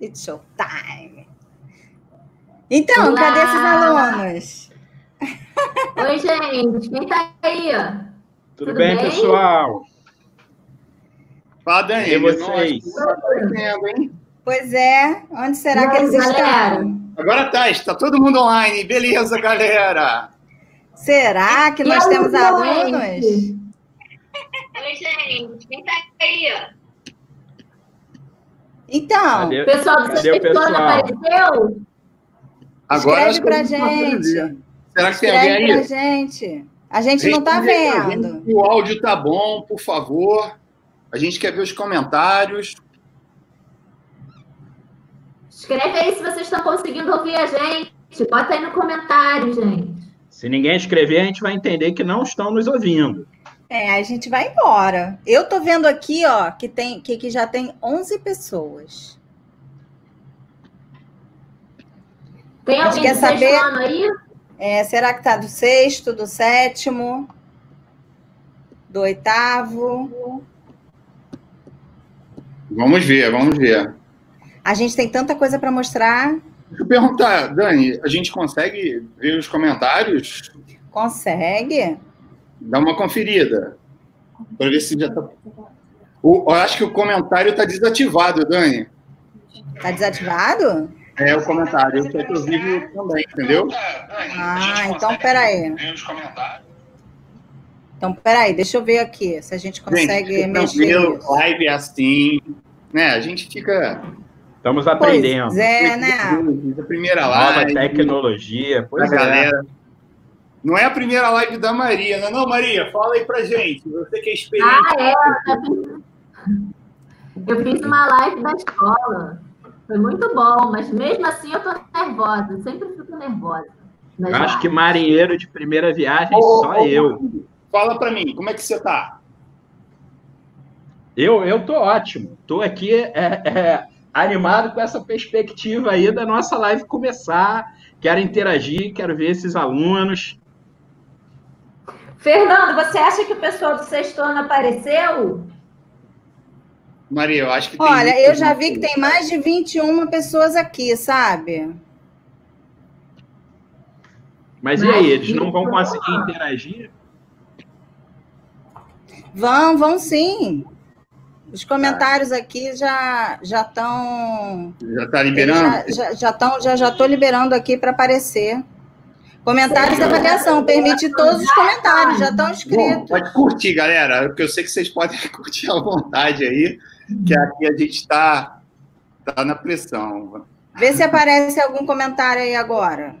It's showtime. Então, Olá. cadê esses alunos? Oi, gente. Quem tá aí? Tudo, Tudo bem, bem, pessoal? Fala, Dani. E vocês? Pois é. Onde será e que eles estão? Agora tá, está todo mundo online. Beleza, galera. Será que nós temos alunos? Oi, gente. Quem tá aí? Então, cadê, pessoal do cadê o pessoal? apareceu? Agora Escreve pra gente. Será que tem alguém aí? pra gente. A gente não tá vendo. O áudio tá bom, por favor. A gente quer ver os comentários. Escreve aí se vocês estão conseguindo ouvir a gente. Bota aí no comentário, gente. Se ninguém escrever, a gente vai entender que não estão nos ouvindo. É, a gente vai embora. Eu tô vendo aqui, ó, que tem que, que já tem 11 pessoas. Tem alguém quer saber aí? É, será que tá do sexto, do sétimo, do oitavo? Vamos ver, vamos ver. A gente tem tanta coisa para mostrar. Deixa eu perguntar, Dani, a gente consegue ver os comentários? Consegue. Dá uma conferida. Para ver se já está. eu acho que o comentário está desativado, Dani. Está desativado? É, o comentário. Eu quero ouvir também, entendeu? Ah, então peraí. Então, peraí, deixa eu ver aqui se a gente consegue gente, mexer. Live é assim, né? A gente fica. Estamos aprendendo. Pois é, né? A primeira live. Nova tecnologia. Pois é. galera. Não é a primeira live da Maria, não, é não, Maria? Fala aí pra gente. Você que é experiente. Ah, é. Eu fiz uma live da escola. Foi muito bom, mas mesmo assim eu tô nervosa. sempre fico nervosa. Mas eu acho que marinheiro de primeira viagem, oh, só oh, eu. Fala para mim, como é que você tá? Eu, eu tô ótimo. Tô aqui é, é, animado com essa perspectiva aí da nossa live começar. Quero interagir, quero ver esses alunos. Fernando, você acha que o pessoal do sexto ano apareceu? Maria, eu acho que tem. Olha, eu já vi que tem mais de 21 pessoas aqui, sabe? Mas e aí, eles não vão conseguir interagir? Vão, vão sim. Os comentários aqui já já estão. Já está liberando? Já já estão já já estou liberando aqui para aparecer. Comentários de avaliação, permite todos os comentários, já estão escritos. Bom, pode curtir, galera, porque eu sei que vocês podem curtir à vontade aí, que aqui a gente está tá na pressão. Vê se aparece algum comentário aí agora.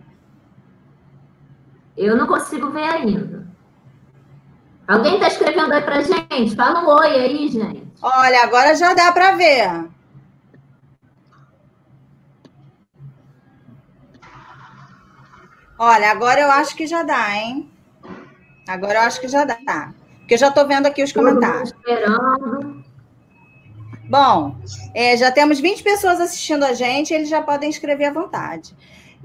Eu não consigo ver ainda. Alguém está escrevendo aí para gente? Fala um oi aí, gente. Olha, agora já dá para ver. Olha, agora eu acho que já dá, hein? Agora eu acho que já dá. Porque eu já estou vendo aqui os comentários. Esperando. Bom, é, já temos 20 pessoas assistindo a gente, eles já podem escrever à vontade.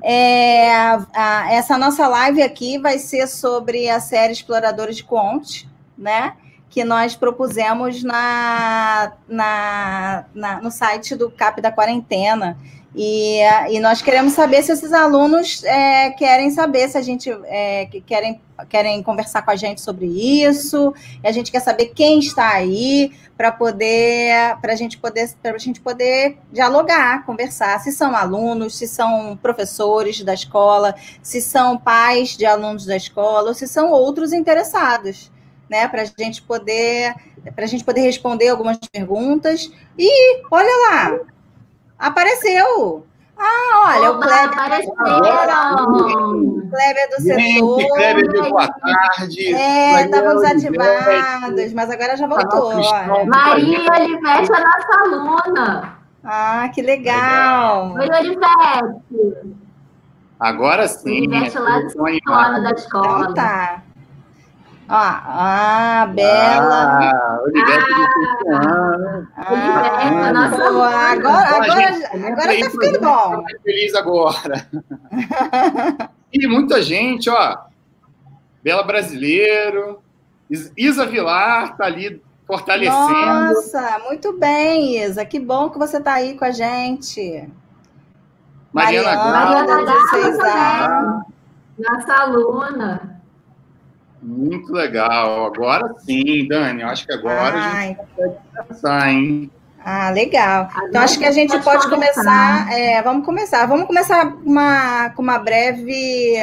É, a, a, essa nossa live aqui vai ser sobre a série Exploradores de Conte, né? Que nós propusemos na, na, na, no site do CAP da Quarentena. E, e nós queremos saber se esses alunos é, querem saber se a gente é, querem, querem conversar com a gente sobre isso. E a gente quer saber quem está aí para poder para a gente poder para a gente poder dialogar, conversar. Se são alunos, se são professores da escola, se são pais de alunos da escola, ou se são outros interessados, né? Para a gente poder para a gente poder responder algumas perguntas. E olha lá, Apareceu! Ah, olha, Opa, o Kleber. Apareceram! Kleber do setor. Kleber de boa tarde. É, estavam desativados, mas agora já voltou. Olha. Maria Olivete é nossa aluna. Ah, que legal. Oi, Olivete. Agora sim. Olivete lá do da escola. Então tá. Ó, ah, Bela. Ah, ah, ah, nossa, agora, agora, agora tá ficando bom. feliz agora. e muita gente, ó. Bela Brasileiro. Isa Vilar tá ali fortalecendo. Nossa, muito bem, Isa. Que bom que você está aí com a gente. Mariana, Mariana Gávea, Gávea, nossa aluna. Muito legal. Agora sim, Dani. Eu acho que agora Ai. a gente pode começar, hein? Ah, legal. Agora Então acho que a gente pode começar. é, vamos começar. Vamos começar com uma, com uma breve,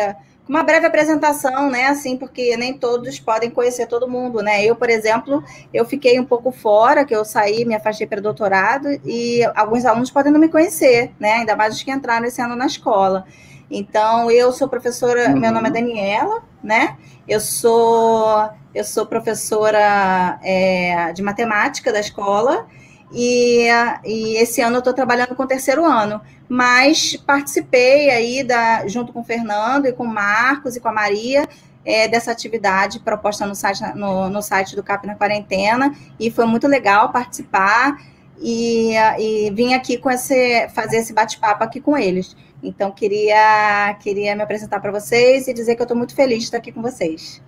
com uma breve apresentação, né? Assim, porque nem todos podem conhecer todo mundo, né? Eu, por exemplo, eu fiquei um pouco fora, que eu saí, me afastei para doutorado, e alguns alunos podem não me conhecer, né? Ainda mais os que entraram esse ano na escola. Então, eu sou professora, Uhum. meu nome é Daniela, né? Eu sou eu sou professora é, de matemática da escola e, e esse ano eu estou trabalhando com o terceiro ano, mas participei aí da, junto com o Fernando e com o Marcos e com a Maria é, dessa atividade proposta no site, no, no site do CAP na Quarentena e foi muito legal participar e, e vim aqui com esse, fazer esse bate-papo aqui com eles. Então, queria, queria me apresentar para vocês e dizer que eu estou muito feliz de estar aqui com vocês.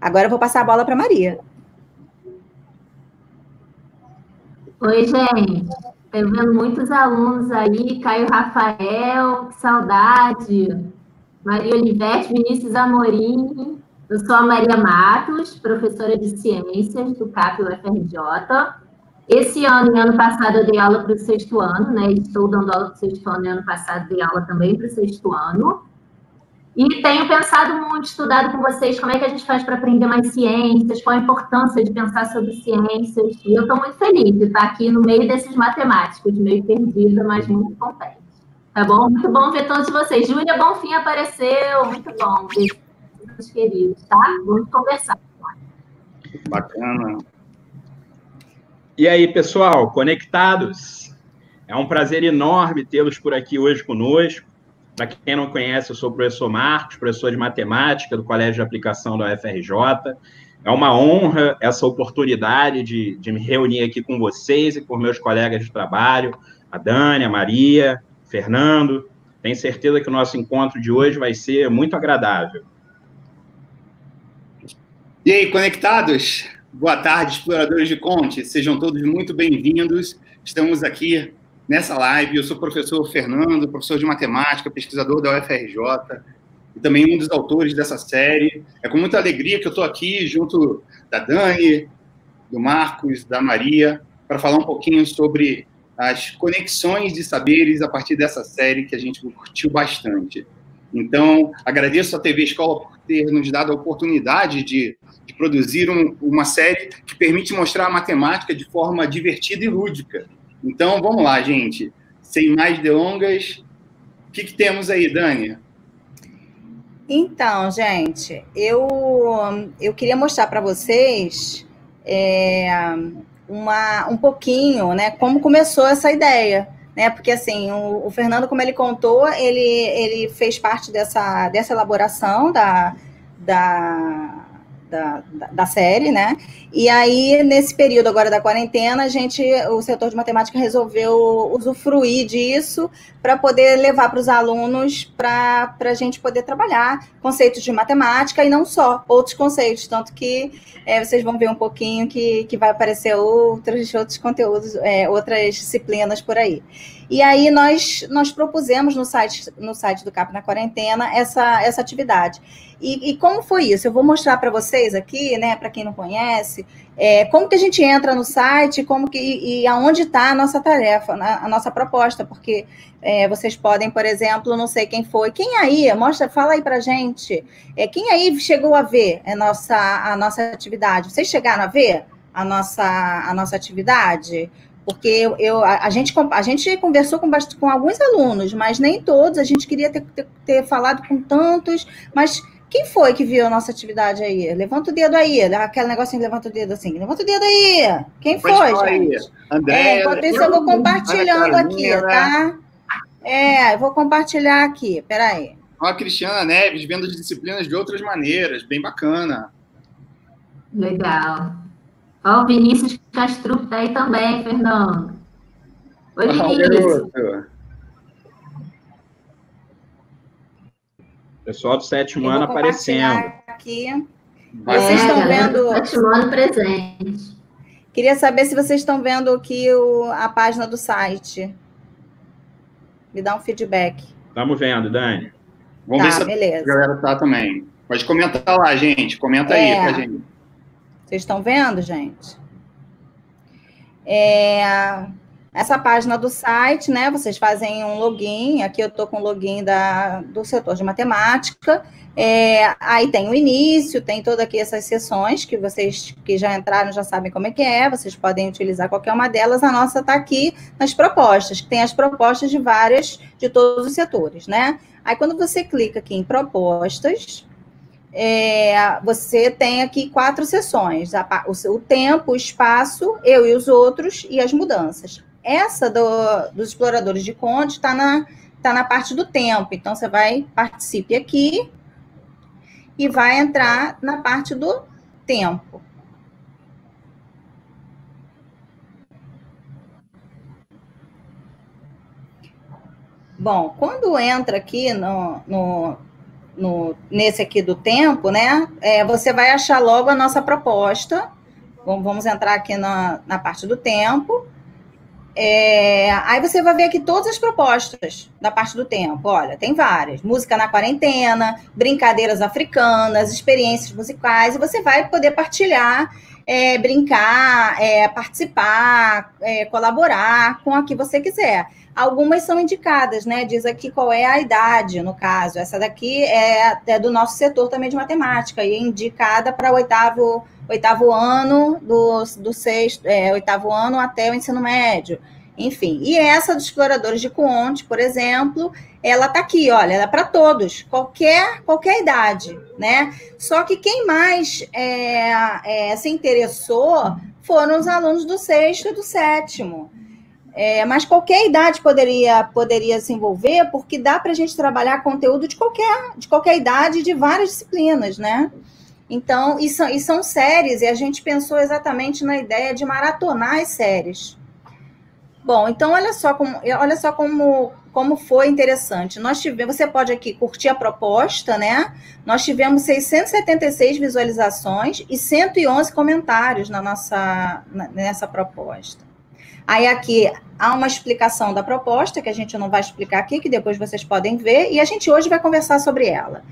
Agora eu vou passar a bola para Maria. Oi, gente. Tô vendo muitos alunos aí. Caio Rafael, que saudade. Maria Olivete, Vinícius Amorim. Eu sou a Maria Matos, professora de Ciências do CAP UFRJ. Esse ano e ano passado eu dei aula para o sexto ano, né? Estou dando aula para o sexto ano e ano passado dei aula também para o sexto ano. E tenho pensado muito, estudado com vocês como é que a gente faz para aprender mais ciências, qual a importância de pensar sobre ciências. E eu estou muito feliz de estar aqui no meio desses matemáticos, meio perdida, mas muito contente. Tá bom? Muito bom ver todos vocês. Júlia Bonfim apareceu, muito bom meus queridos, tá? Vamos conversar. Bacana. E aí, pessoal, conectados? É um prazer enorme tê-los por aqui hoje conosco. Para quem não conhece, eu sou o professor Marcos, professor de matemática do Colégio de Aplicação da UFRJ. É uma honra essa oportunidade de, de me reunir aqui com vocês e com meus colegas de trabalho, a Dani, a Maria, Fernando. Tenho certeza que o nosso encontro de hoje vai ser muito agradável. E aí, conectados? Boa tarde, exploradores de Conte. Sejam todos muito bem-vindos. Estamos aqui nessa live. Eu sou o professor Fernando, professor de matemática, pesquisador da UFRJ e também um dos autores dessa série. É com muita alegria que eu estou aqui junto da Dani, do Marcos, da Maria, para falar um pouquinho sobre as conexões de saberes a partir dessa série que a gente curtiu bastante. Então, agradeço à TV Escola por ter nos dado a oportunidade de, de produzir um, uma série que permite mostrar a matemática de forma divertida e lúdica. Então, vamos lá, gente. Sem mais delongas, o que, que temos aí, Dani? Então, gente, eu, eu queria mostrar para vocês é, uma, um pouquinho, né, como começou essa ideia, né, porque assim, o, o, Fernando, como ele contou, ele, ele fez parte dessa, dessa elaboração da, da, da, da série, né, e aí, nesse período agora da quarentena, a gente, o setor de matemática resolveu usufruir disso para poder levar para os alunos para a gente poder trabalhar conceitos de matemática e não só, outros conceitos. Tanto que é, vocês vão ver um pouquinho que, que vai aparecer outros, outros conteúdos, é, outras disciplinas por aí. E aí nós, nós propusemos no site, no site do CAP na Quarentena essa, essa atividade. E, e como foi isso? Eu vou mostrar para vocês aqui, né, para quem não conhece, é, como que a gente entra no site, como que e, e aonde está a nossa tarefa, a, a nossa proposta, porque é, vocês podem, por exemplo, não sei quem foi, quem aí, mostra, fala aí para gente, é, quem aí chegou a ver a nossa, a nossa atividade? Vocês chegaram a ver a nossa, a nossa atividade? Porque eu, eu a, a, gente, a gente conversou com, com alguns alunos, mas nem todos, a gente queria ter, ter, ter falado com tantos, mas quem foi que viu a nossa atividade aí? Levanta o dedo aí. Aquele negocinho, levanta o dedo assim. Levanta o dedo aí. Quem foi, aí. gente? André, É, enquanto isso, eu vou compartilhando aqui, tá? É, eu vou compartilhar aqui. Peraí. Ó, a Cristiana Neves vendo as disciplinas de outras maneiras. Bem bacana. Legal. Ó, o Vinícius Castrup tá aí também, Fernando. Oi, Vinícius. Pessoal do sétimo ano aparecendo. Aqui. Vocês é, estão vendo. Patrimônio presente. Queria saber se vocês estão vendo aqui o, a página do site. Me dá um feedback. Estamos vendo, Dani. Vamos tá, ver se beleza. a galera tá também. Pode comentar lá, gente. Comenta é. aí pra gente. Vocês estão vendo, gente? É, essa página do site, né? Vocês fazem um login. Aqui eu estou com o login da, do setor de matemática. É, aí tem o início, tem todas aqui essas sessões que vocês que já entraram já sabem como é que é. Vocês podem utilizar qualquer uma delas. A nossa está aqui nas propostas, que tem as propostas de várias, de todos os setores, né? Aí quando você clica aqui em propostas, é, você tem aqui quatro sessões: a, o, o tempo, o espaço, eu e os outros e as mudanças. Essa do, dos exploradores de conte está na, tá na parte do tempo. Então, você vai, participe aqui e vai entrar na parte do tempo. Bom, quando entra aqui no, no, no, nesse aqui do tempo, né? É, você vai achar logo a nossa proposta. Vamos entrar aqui na, na parte do tempo. É, aí você vai ver aqui todas as propostas da parte do tempo. Olha, tem várias: música na quarentena, brincadeiras africanas, experiências musicais, e você vai poder partilhar, é, brincar, é, participar, é, colaborar com a que você quiser. Algumas são indicadas, né? Diz aqui qual é a idade, no caso. Essa daqui é, é do nosso setor também de matemática, e é indicada para o oitavo oitavo ano do, do sexto, é, oitavo ano até o ensino médio. Enfim, e essa dos exploradores de Conte, por exemplo, ela está aqui, olha, ela é para todos, qualquer, qualquer idade, né? Só que quem mais é, é, se interessou foram os alunos do sexto e do sétimo. É, mas qualquer idade poderia, poderia se envolver, porque dá para a gente trabalhar conteúdo de qualquer, de qualquer idade, de várias disciplinas, né? Então, e são, e são séries, e a gente pensou exatamente na ideia de maratonar as séries. Bom, então olha só como, olha só como, como foi interessante. Nós tivemos, você pode aqui curtir a proposta, né? Nós tivemos 676 visualizações e 111 comentários na nossa nessa proposta. Aí aqui há uma explicação da proposta que a gente não vai explicar aqui, que depois vocês podem ver, e a gente hoje vai conversar sobre ela.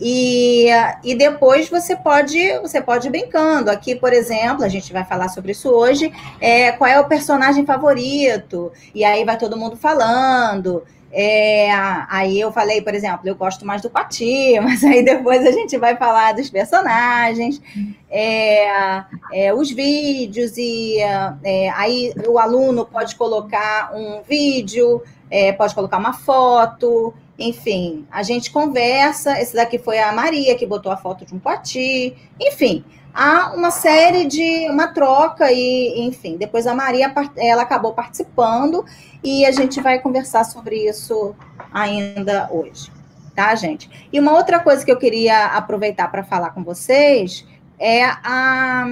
E, e depois você pode você pode ir brincando. Aqui, por exemplo, a gente vai falar sobre isso hoje. É, qual é o personagem favorito? E aí vai todo mundo falando. É, aí eu falei, por exemplo, eu gosto mais do Pati, mas aí depois a gente vai falar dos personagens, é, é, os vídeos, e é, aí o aluno pode colocar um vídeo, é, pode colocar uma foto, enfim, a gente conversa. Esse daqui foi a Maria que botou a foto de um Pati, enfim, há uma série de uma troca e, enfim, depois a Maria ela acabou participando e a gente vai conversar sobre isso ainda hoje, tá, gente? E uma outra coisa que eu queria aproveitar para falar com vocês é a,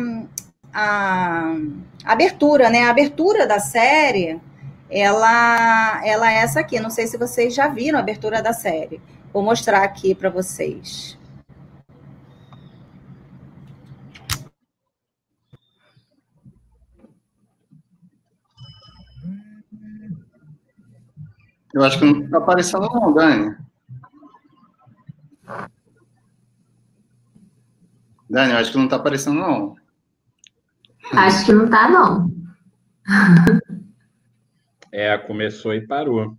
a, abertura, né? A abertura da série, ela, ela é essa aqui. Não sei se vocês já viram a abertura da série. Vou mostrar aqui para vocês. Eu acho que não está aparecendo não, Dani. Dani, eu acho que não está aparecendo não. Acho que não está não. É, começou e parou.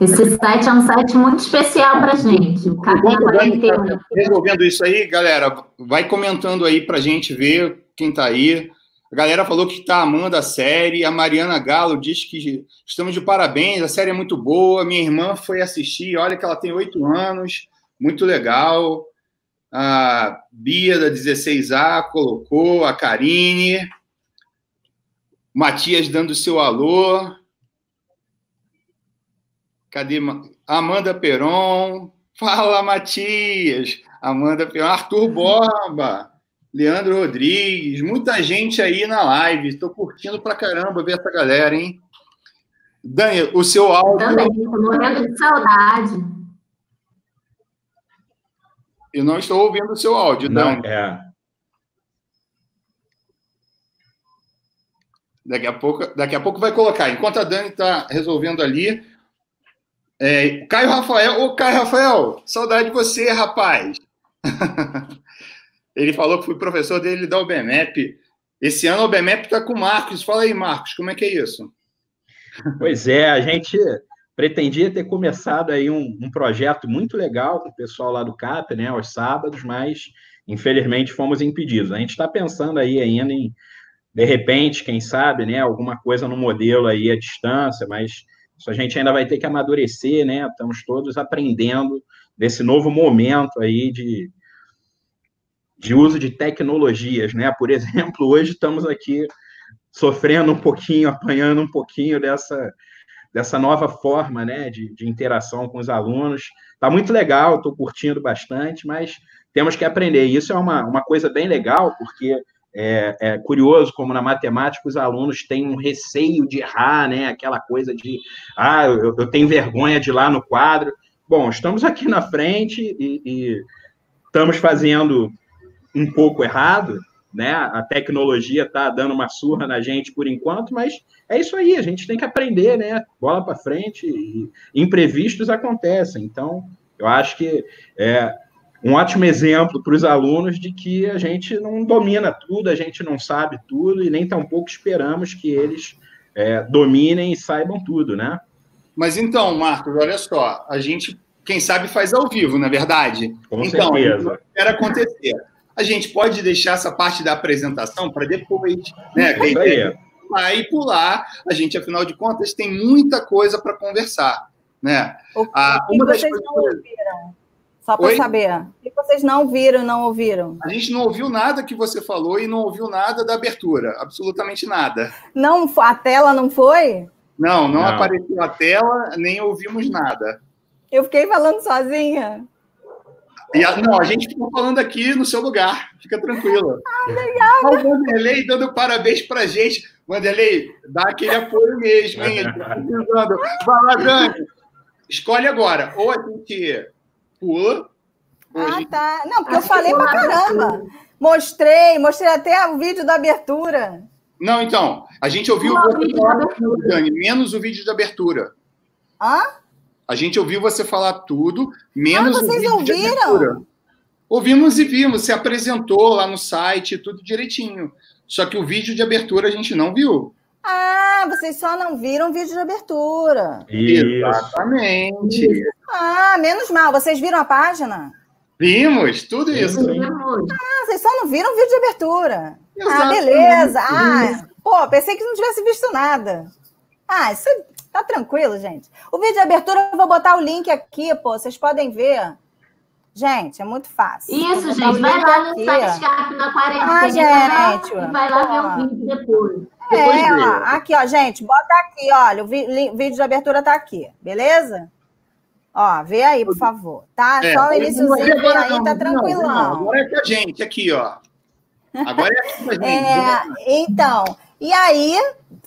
Esse site é um site muito especial para gente. O tá resolvendo isso aí, galera, vai comentando aí para gente ver quem está aí. A galera falou que está amando a série. A Mariana Galo diz que estamos de parabéns, a série é muito boa. Minha irmã foi assistir, olha que ela tem oito anos, muito legal. A Bia da 16A colocou, a Karine. Matias dando seu alô. Cadê? Amanda Peron. Fala, Matias. Amanda Peron. Arthur Borba. Leandro Rodrigues, muita gente aí na live. Estou curtindo pra caramba ver essa galera, hein? Dani, o seu áudio. Também, estou morrendo de saudade. Eu não estou ouvindo o seu áudio, não. É. Daqui a pouco, daqui a pouco vai colocar. Enquanto a Dani está resolvendo ali, é, Caio Rafael, ô Caio Rafael, saudade de você, rapaz. Ele falou que fui professor dele da UBMEP. Esse ano a UBMEP está com o Marcos. Fala aí, Marcos, como é que é isso? Pois é, a gente pretendia ter começado aí um, um projeto muito legal com o pessoal lá do CAP, né, aos sábados, mas infelizmente fomos impedidos. A gente está pensando aí ainda em, de repente, quem sabe, né, alguma coisa no modelo aí à distância, mas isso a gente ainda vai ter que amadurecer, né? Estamos todos aprendendo desse novo momento aí de, de uso de tecnologias, né? Por exemplo, hoje estamos aqui sofrendo um pouquinho, apanhando um pouquinho dessa, dessa nova forma, né, de, de interação com os alunos. Está muito legal, estou curtindo bastante, mas temos que aprender. Isso é uma, uma coisa bem legal, porque é, é, curioso como na matemática os alunos têm um receio de errar, né? Aquela coisa de, ah, eu, eu tenho vergonha de ir lá no quadro. Bom, estamos aqui na frente e, e estamos fazendo um pouco errado, né? A tecnologia está dando uma surra na gente por enquanto, mas é isso aí, a gente tem que aprender, né? Bola para frente, e imprevistos acontecem. Então, eu acho que é, um ótimo exemplo para os alunos de que a gente não domina tudo, a gente não sabe tudo e nem tampouco esperamos que eles é, dominem e saibam tudo, né? Mas então, Marcos, olha só, a gente, quem sabe, faz ao vivo, na é verdade? Com então, certeza. Era acontecer. A gente pode deixar essa parte da apresentação para depois, né? Quem vai pular, a gente, afinal de contas, tem muita coisa para conversar, né? O que, ah, uma das coisas... não ouviram? Só para saber. O que vocês não viram e não ouviram? A gente não ouviu nada que você falou e não ouviu nada da abertura. Absolutamente nada. Não, a tela não foi? Não, não, não. apareceu a tela, nem ouvimos nada. Eu fiquei falando sozinha. A, não, a gente ficou falando aqui no seu lugar. Fica tranquila. Ah, legal. O Vanderlei dando parabéns pra gente. Vanderlei, dá aquele apoio mesmo, hein? Ele tá precisando. Vai lá, Dani. Escolhe agora. Ou a gente pula. Ah, tá. Não, porque eu falei pra caramba. Mostrei, mostrei até o vídeo da abertura. Não, então, a gente ouviu você vídeo falar tudo, Dani, menos o vídeo de abertura. Hã? A gente ouviu você falar tudo, menos ah, o vídeo ouviram? de abertura. Ouvimos e vimos, você apresentou lá no site, tudo direitinho. Só que o vídeo de abertura a gente não viu. Ah, vocês só não viram o vídeo de abertura. Isso. Exatamente. Ah, menos mal. Vocês viram a página? Vimos, tudo isso. Ah, vocês só não viram o vídeo de abertura. Exatamente. Ah, beleza. Ah, pô, pensei que não tivesse visto nada. Ah, isso tá tranquilo, gente. O vídeo de abertura, eu vou botar o link aqui, pô, vocês podem ver. Gente, é muito fácil. Isso, gente, vai lá no site Escape na quarentena. Ah, gente. E vai lá ver o vídeo depois. É, ó, aqui, ó, gente, bota aqui, olha, o vídeo de abertura tá aqui, beleza? Ó, vê aí, por favor. Tá? É, Só o iníciozinho vem aí, tá tranquilão. Não, agora é com a gente, aqui, ó. Agora é aqui com a gente. É, então, e aí,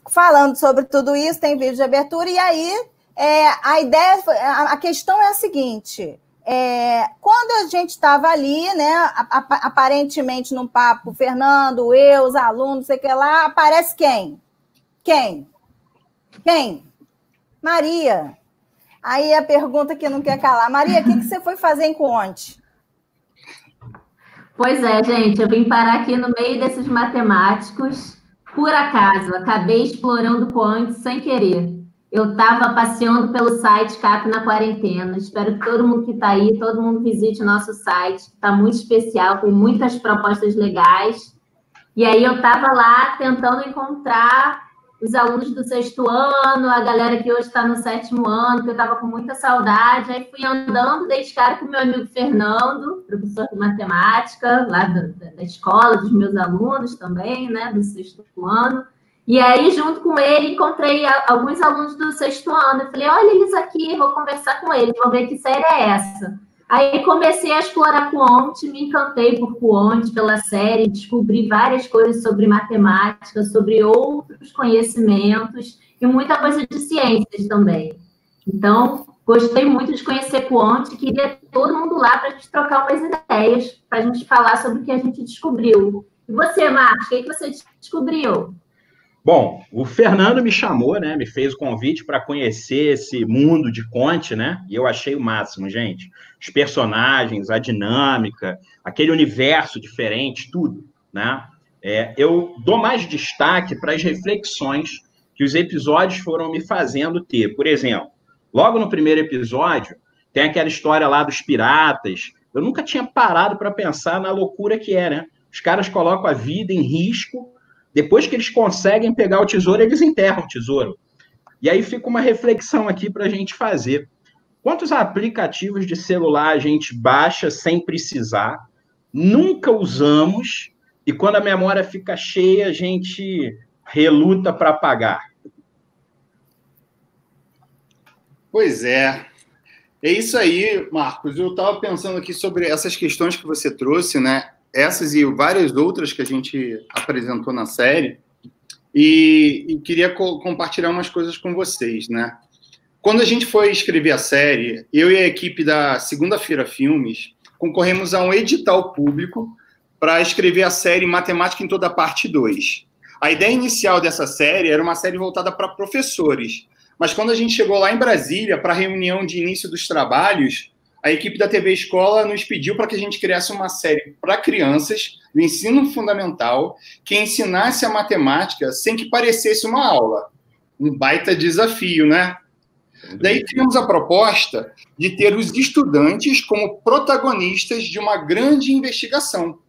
falando sobre tudo isso, tem vídeo de abertura, e aí é, a ideia, a, questão é a seguinte. É, quando a gente estava ali, né, aparentemente num papo, Fernando, eu, os alunos, sei que lá, aparece quem? Quem? Quem? Maria. Aí a pergunta que não quer calar. Maria, o que, que você foi fazer em Conte? Pois é, gente, eu vim parar aqui no meio desses matemáticos, por acaso, acabei explorando Conte sem querer. Eu estava passeando pelo site CAP na quarentena. Espero que todo mundo que está aí, todo mundo visite o nosso site. Está muito especial, tem muitas propostas legais. E aí eu estava lá tentando encontrar os alunos do sexto ano, a galera que hoje está no sétimo ano, que eu estava com muita saudade. Aí fui andando, dei de cara com meu amigo Fernando, professor de matemática, lá da, da escola, dos meus alunos também, né, do sexto ano. E aí, junto com ele, encontrei alguns alunos do sexto ano. Eu falei, olha eles aqui, vou conversar com eles, vou ver que série é essa. Aí comecei a explorar Quant, me encantei por Quant, pela série, descobri várias coisas sobre matemática, sobre outros conhecimentos e muita coisa de ciências também. Então, Gostei muito de conhecer Conte, queria todo mundo lá para a gente trocar umas ideias, para a gente falar sobre o que a gente descobriu. E você, Marcos, o que você descobriu? Bom, o Fernando me chamou, né? Me fez o convite para conhecer esse mundo de Conte, né? E eu achei o máximo, gente. Os personagens, a dinâmica, aquele universo diferente, tudo, né? É, eu dou mais destaque para as reflexões que os episódios foram me fazendo ter. Por exemplo, logo no primeiro episódio, tem aquela história lá dos piratas. Eu nunca tinha parado para pensar na loucura que é, né? Os caras colocam a vida em risco. Depois que eles conseguem pegar o tesouro, eles enterram o tesouro. E aí fica uma reflexão aqui para a gente fazer. Quantos aplicativos de celular a gente baixa sem precisar, nunca usamos, e quando a memória fica cheia, a gente reluta para pagar. Pois é. É isso aí, Marcos. Eu estava pensando aqui sobre essas questões que você trouxe, né? Essas e várias outras que a gente apresentou na série. E, e queria co compartilhar umas coisas com vocês, né? Quando a gente foi escrever a série, eu e a equipe da Segunda-feira Filmes concorremos a um edital público para escrever a série Matemática em Toda Parte 2. A ideia inicial dessa série era uma série voltada para professores, mas quando a gente chegou lá em Brasília para a reunião de início dos trabalhos, a equipe da TV Escola nos pediu para que a gente criasse uma série para crianças do ensino fundamental que ensinasse a matemática sem que parecesse uma aula. Um baita desafio, né? Daí tivemos a proposta de ter os estudantes como protagonistas de uma grande investigação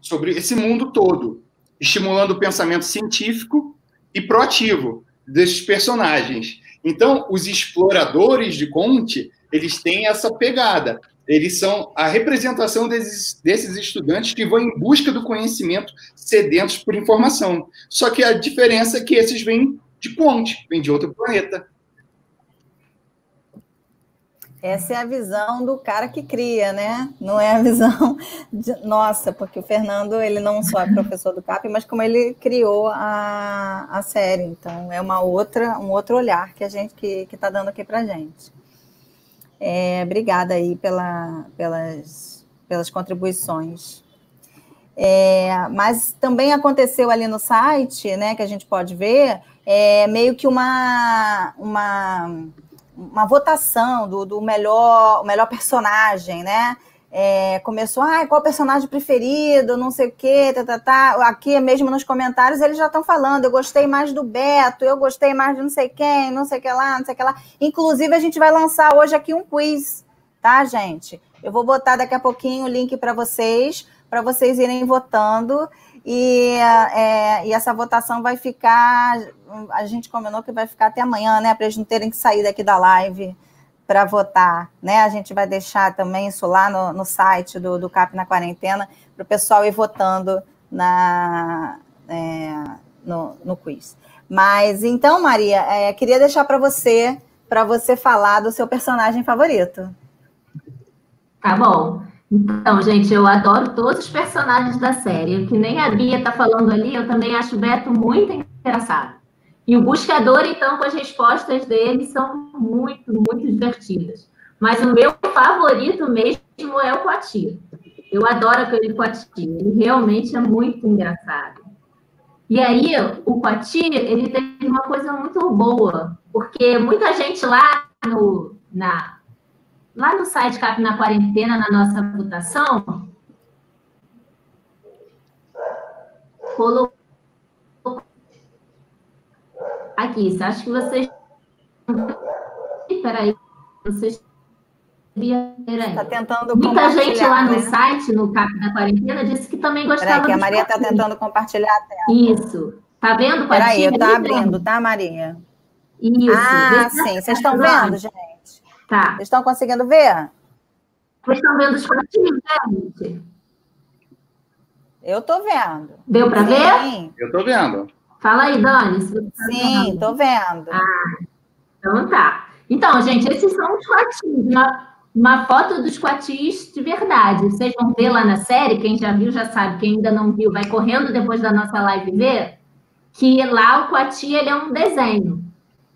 sobre esse mundo todo, estimulando o pensamento científico e proativo desses personagens. Então, os exploradores de Conte, eles têm essa pegada. Eles são a representação desses, desses estudantes que vão em busca do conhecimento sedentos por informação. Só que a diferença é que esses vêm de Conte, vêm de outro planeta. Essa é a visão do cara que cria, né? Não é a visão de nossa, porque o Fernando ele não só é professor do CAP, mas como ele criou a, a série. Então é uma outra, um outro olhar que a gente que está dando aqui para gente. É, obrigada aí pela, pelas, pelas contribuições. É, mas também aconteceu ali no site, né, que a gente pode ver, é, meio que uma, uma uma votação do, do melhor, o melhor personagem, né? É, começou, ah, qual personagem preferido, não sei o quê, tá, tá, tá. Aqui mesmo nos comentários eles já estão falando, eu gostei mais do Beto, eu gostei mais de não sei quem, não sei o que lá, não sei o que lá. Inclusive, a gente vai lançar hoje aqui um quiz, tá, gente? Eu vou botar daqui a pouquinho o link para vocês, para vocês irem votando. E, é, e, essa votação vai ficar, a gente combinou que vai ficar até amanhã, né? Para eles não terem que sair daqui da live para votar, né? A gente vai deixar também isso lá no, no site do, do CAP na quarentena, para o pessoal ir votando na, é, no, no quiz. Mas então, Maria, é, queria deixar para você, para você falar do seu personagem favorito. Tá bom. Então, gente, eu adoro todos os personagens da série. Que nem a Bia está falando ali, eu também acho o Beto muito engraçado. E o buscador, então, com as respostas dele são muito, muito divertidas. Mas o meu favorito mesmo é o Coati. Eu adoro aquele Coati. Ele realmente é muito engraçado. E aí, o Coati, ele tem uma coisa muito boa, porque muita gente lá no, na, lá no site CAP na Quarentena, na nossa votação, colocou. Aqui, acho que vocês. Peraí, vocês. Está tentando Muita gente lá no né? site, no CAP da Quarentena, disse que também gostava Peraí, que a Maria está tentando compartilhar a tela. Isso. Tá vendo? Peraí, eu estou abrindo, tá, Maria? Isso. Ah, sim. Vocês estão vendo, gente? Tá. Vocês estão conseguindo ver? Vocês estão vendo os pratinhos, gente? Eu estou vendo. Deu para ver? Eu estou vendo. Fala aí, Dani. Tá Sim, estou vendo. Ah, então tá. Então, gente, esses são os quatis. Uma, uma foto dos quatis de verdade. Vocês vão ver lá na série, quem já viu já sabe, quem ainda não viu, vai correndo depois da nossa live ver, que lá o quati ele é um desenho.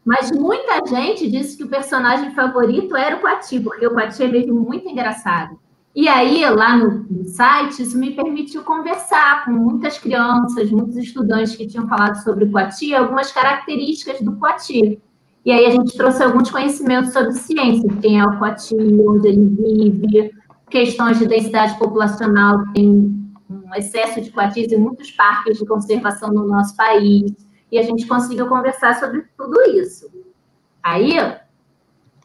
Mas muita gente disse que o personagem favorito era o Quati, porque o Quati é mesmo muito engraçado. E aí, lá no site, isso me permitiu conversar com muitas crianças, muitos estudantes que tinham falado sobre o Quati, algumas características do Quati. E aí a gente trouxe alguns conhecimentos sobre ciência, quem é o Quati, onde ele vive, questões de densidade populacional, tem um excesso de coatis em muitos parques de conservação no nosso país, e a gente conseguiu conversar sobre tudo isso. Aí,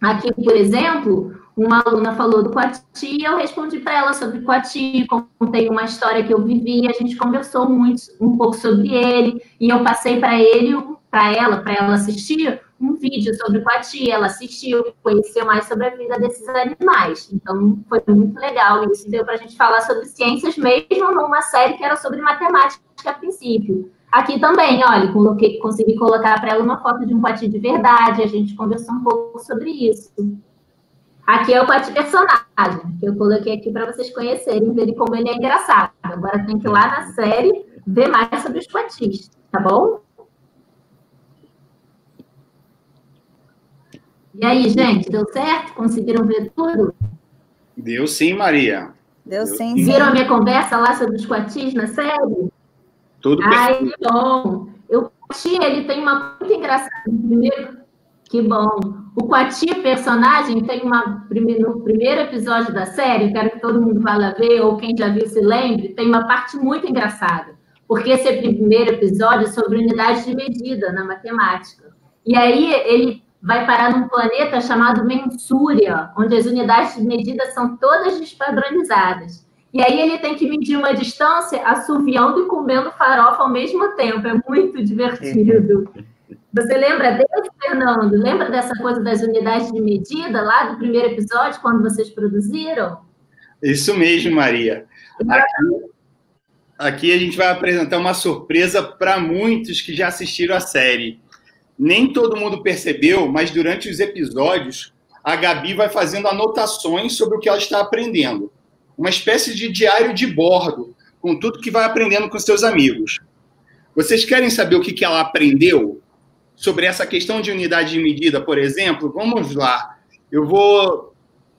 aqui, por exemplo, uma aluna falou do Coati, eu respondi para ela sobre Coati, contei uma história que eu vivi, a gente conversou muito, um pouco sobre ele, e eu passei para ele, para ela, para ela assistir, um vídeo sobre Coati, ela assistiu, conheceu mais sobre a vida desses animais. Então, foi muito legal isso. Deu para a gente falar sobre ciências, mesmo numa série que era sobre matemática a princípio. Aqui também, olha, coloquei, consegui colocar para ela uma foto de um Coati de verdade, a gente conversou um pouco sobre isso. Aqui é o Coati personagem, que eu coloquei aqui para vocês conhecerem, verem como ele é engraçado. Agora tem que ir lá na série ver mais sobre os Coatis, tá bom? E aí, gente, deu certo? Conseguiram ver tudo? Deu sim, Maria. Deu, Deu sim. Viram a minha conversa lá sobre os coatis na série? Tudo Ai, perfeito. que bom. O coati, ele tem uma muito engraçada. Primeiro, que bom. O coati, personagem, tem uma... No primeiro episódio da série, quero que todo mundo vá lá ver, ou quem já viu se lembre, tem uma parte muito engraçada. Porque esse primeiro episódio é sobre unidade de medida na matemática. E aí, ele vai parar num planeta chamado Mensúria, onde as unidades de medida são todas despadronizadas. E aí ele tem que medir uma distância assoviando e comendo farofa ao mesmo tempo. É muito divertido. Você lembra desse, Fernando? Lembra dessa coisa das unidades de medida lá do primeiro episódio, quando vocês produziram? Isso mesmo, Maria. Aqui, aqui a gente vai apresentar uma surpresa para muitos que já assistiram a série nem todo mundo percebeu, mas durante os episódios, a Gabi vai fazendo anotações sobre o que ela está aprendendo. Uma espécie de diário de bordo, com tudo que vai aprendendo com seus amigos. Vocês querem saber o que ela aprendeu sobre essa questão de unidade de medida, por exemplo? Vamos lá. Eu vou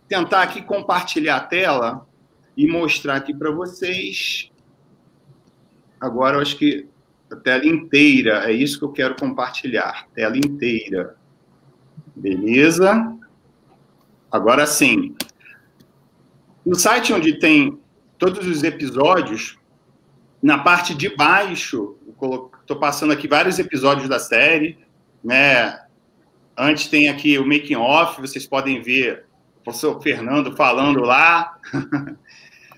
tentar aqui compartilhar a tela e mostrar aqui para vocês. Agora, eu acho que a tela inteira, é isso que eu quero compartilhar, tela inteira. Beleza? Agora sim. No site onde tem todos os episódios, na parte de baixo, estou passando aqui vários episódios da série, né? Antes tem aqui o making off, vocês podem ver o professor Fernando falando lá.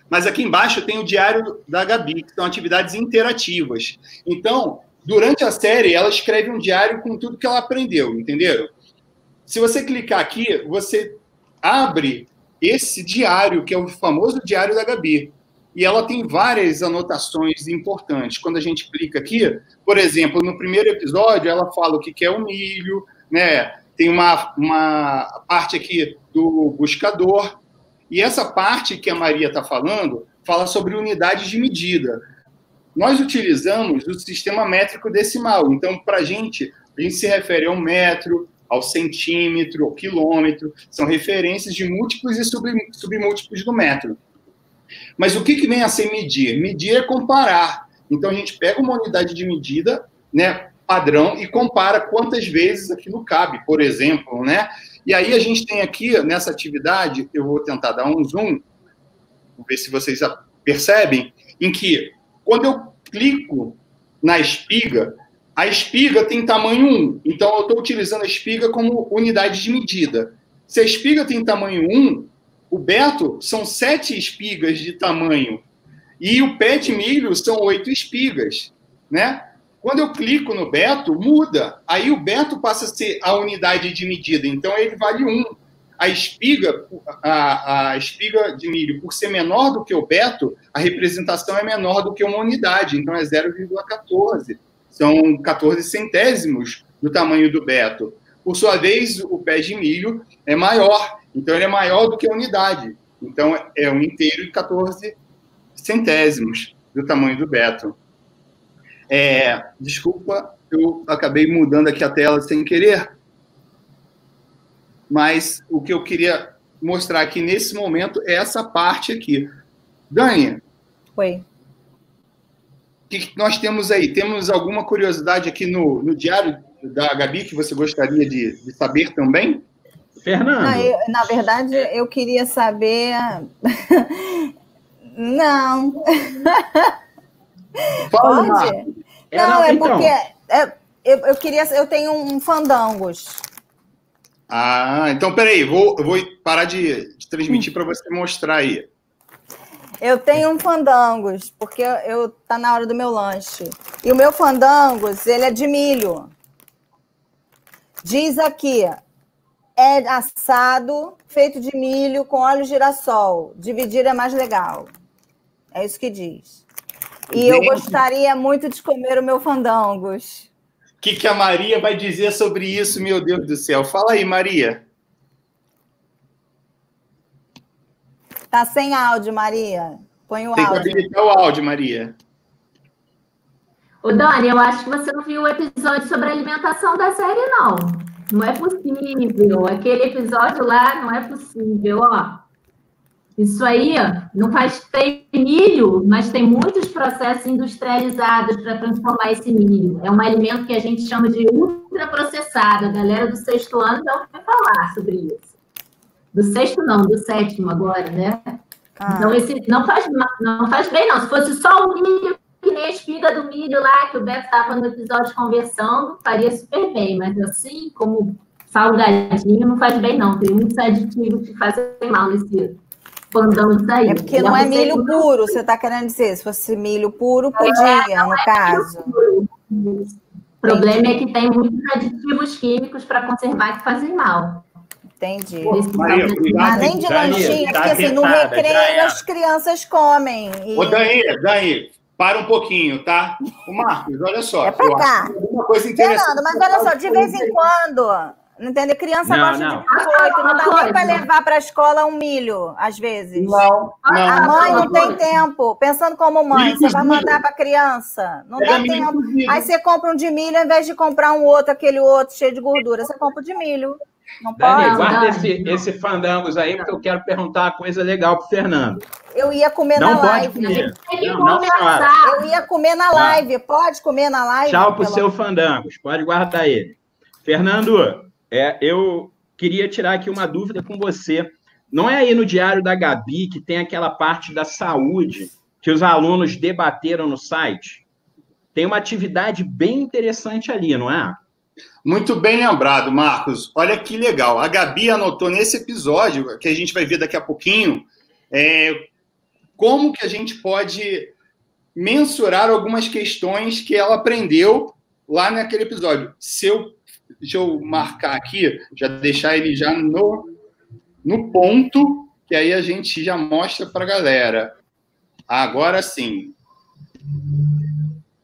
Mas aqui embaixo tem o diário da Gabi, que são atividades interativas. Então, durante a série, ela escreve um diário com tudo que ela aprendeu, entenderam? Se você clicar aqui, você abre esse diário, que é o famoso diário da Gabi. E ela tem várias anotações importantes. Quando a gente clica aqui, por exemplo, no primeiro episódio, ela fala o que é o milho, né? Tem uma, uma parte aqui do buscador, e essa parte que a Maria está falando fala sobre unidades de medida. Nós utilizamos o sistema métrico decimal. Então, para a gente, a gente se refere ao metro, ao centímetro, ao quilômetro. São referências de múltiplos e submúltiplos do metro. Mas o que, que vem a ser medir? Medir é comparar. Então, a gente pega uma unidade de medida, né, padrão, e compara quantas vezes aquilo cabe, por exemplo, né? E aí a gente tem aqui, nessa atividade, eu vou tentar dar um zoom, ver se vocês percebem, em que quando eu clico na espiga, a espiga tem tamanho 1. Então, eu estou utilizando a espiga como unidade de medida. Se a espiga tem tamanho 1, o beto são sete espigas de tamanho. E o pé de milho são oito espigas, né? Quando eu clico no Beto, muda. Aí o Beto passa a ser a unidade de medida. Então ele vale 1. A espiga, a, a espiga de milho, por ser menor do que o Beto, a representação é menor do que uma unidade. Então é 0,14. São 14 centésimos do tamanho do Beto. Por sua vez, o pé de milho é maior. Então ele é maior do que a unidade. Então é um inteiro e 14 centésimos do tamanho do Beto. É, desculpa, eu acabei mudando aqui a tela sem querer. mas o que eu queria mostrar aqui nesse momento é essa parte aqui. Dani. Oi. O que nós temos aí? Temos alguma curiosidade aqui no, no diário da Gabi que você gostaria de, de saber também? Fernando. Não, eu, na verdade, eu queria saber. Não. Pode? É, não, não, é então. porque é, eu, eu queria. Eu tenho um fandangos. Ah, então peraí, vou, vou parar de, de transmitir para você mostrar aí. Eu tenho um fandangos, porque eu, eu tá na hora do meu lanche. E o meu fandangos, ele é de milho. Diz aqui, é assado, feito de milho com óleo girassol. Dividir é mais legal. É isso que diz. E eu gostaria muito de comer o meu fandangos. O que, que a Maria vai dizer sobre isso, meu Deus do céu? Fala aí, Maria. Tá sem áudio, Maria. Põe o Tem áudio. Tem que habilitar o áudio, Maria. Ô, Dani, eu acho que você não viu o episódio sobre a alimentação da série, não. Não é possível. Aquele episódio lá não é possível, ó. Isso aí não faz tem milho, mas tem muitos processos industrializados para transformar esse milho. É um alimento que a gente chama de ultraprocessado. A galera do sexto ano já ouviu falar sobre isso. Do sexto não, do sétimo agora, né? Ah. Então esse não faz não faz bem não. Se fosse só o milho que nem a espiga do milho lá que o Beto estava no episódio conversando, faria super bem. Mas assim como salgadinho não faz bem não. Tem muitos aditivos que fazem mal nesse pandão É porque não é milho puro, você está querendo dizer. Se fosse milho puro, podia, é, no é caso. O problema Entendi. é que tem muitos aditivos químicos para conservar que fazem mal. Entendi. Maria, Além de lanchinho, porque assim, no recreio as crianças comem. E... Ô, Daí, Daí, para um pouquinho, tá? O Marcos, olha só. É pra cá. Uma coisa interessante. Fernando, mas olha só, de vez em quando não entende? Criança não, gosta não. de biscoito, não dá nem para levar para a escola um milho, às vezes. Não, não. A mãe não tem tempo. Pensando como mãe, você vai mandar para criança. Não dá tempo. Aí você compra um de milho, ao invés de comprar um outro, aquele outro cheio de gordura, você compra o de milho. Não Dani, pode. guarda esse, esse fandangos aí, porque eu quero perguntar uma coisa legal para Fernando. Eu ia comer não na pode live. Comer. Não, não, eu ia comer na live. Pode comer na live? Tchau para o seu fandangos. Pode guardar ele. Fernando, é, eu queria tirar aqui uma dúvida com você. Não é aí no Diário da Gabi que tem aquela parte da saúde que os alunos debateram no site? Tem uma atividade bem interessante ali, não é? Muito bem lembrado, Marcos. Olha que legal. A Gabi anotou nesse episódio, que a gente vai ver daqui a pouquinho, é, como que a gente pode mensurar algumas questões que ela aprendeu lá naquele episódio. Se eu Deixa eu marcar aqui, já deixar ele já no, no ponto, que aí a gente já mostra para a galera. Agora sim.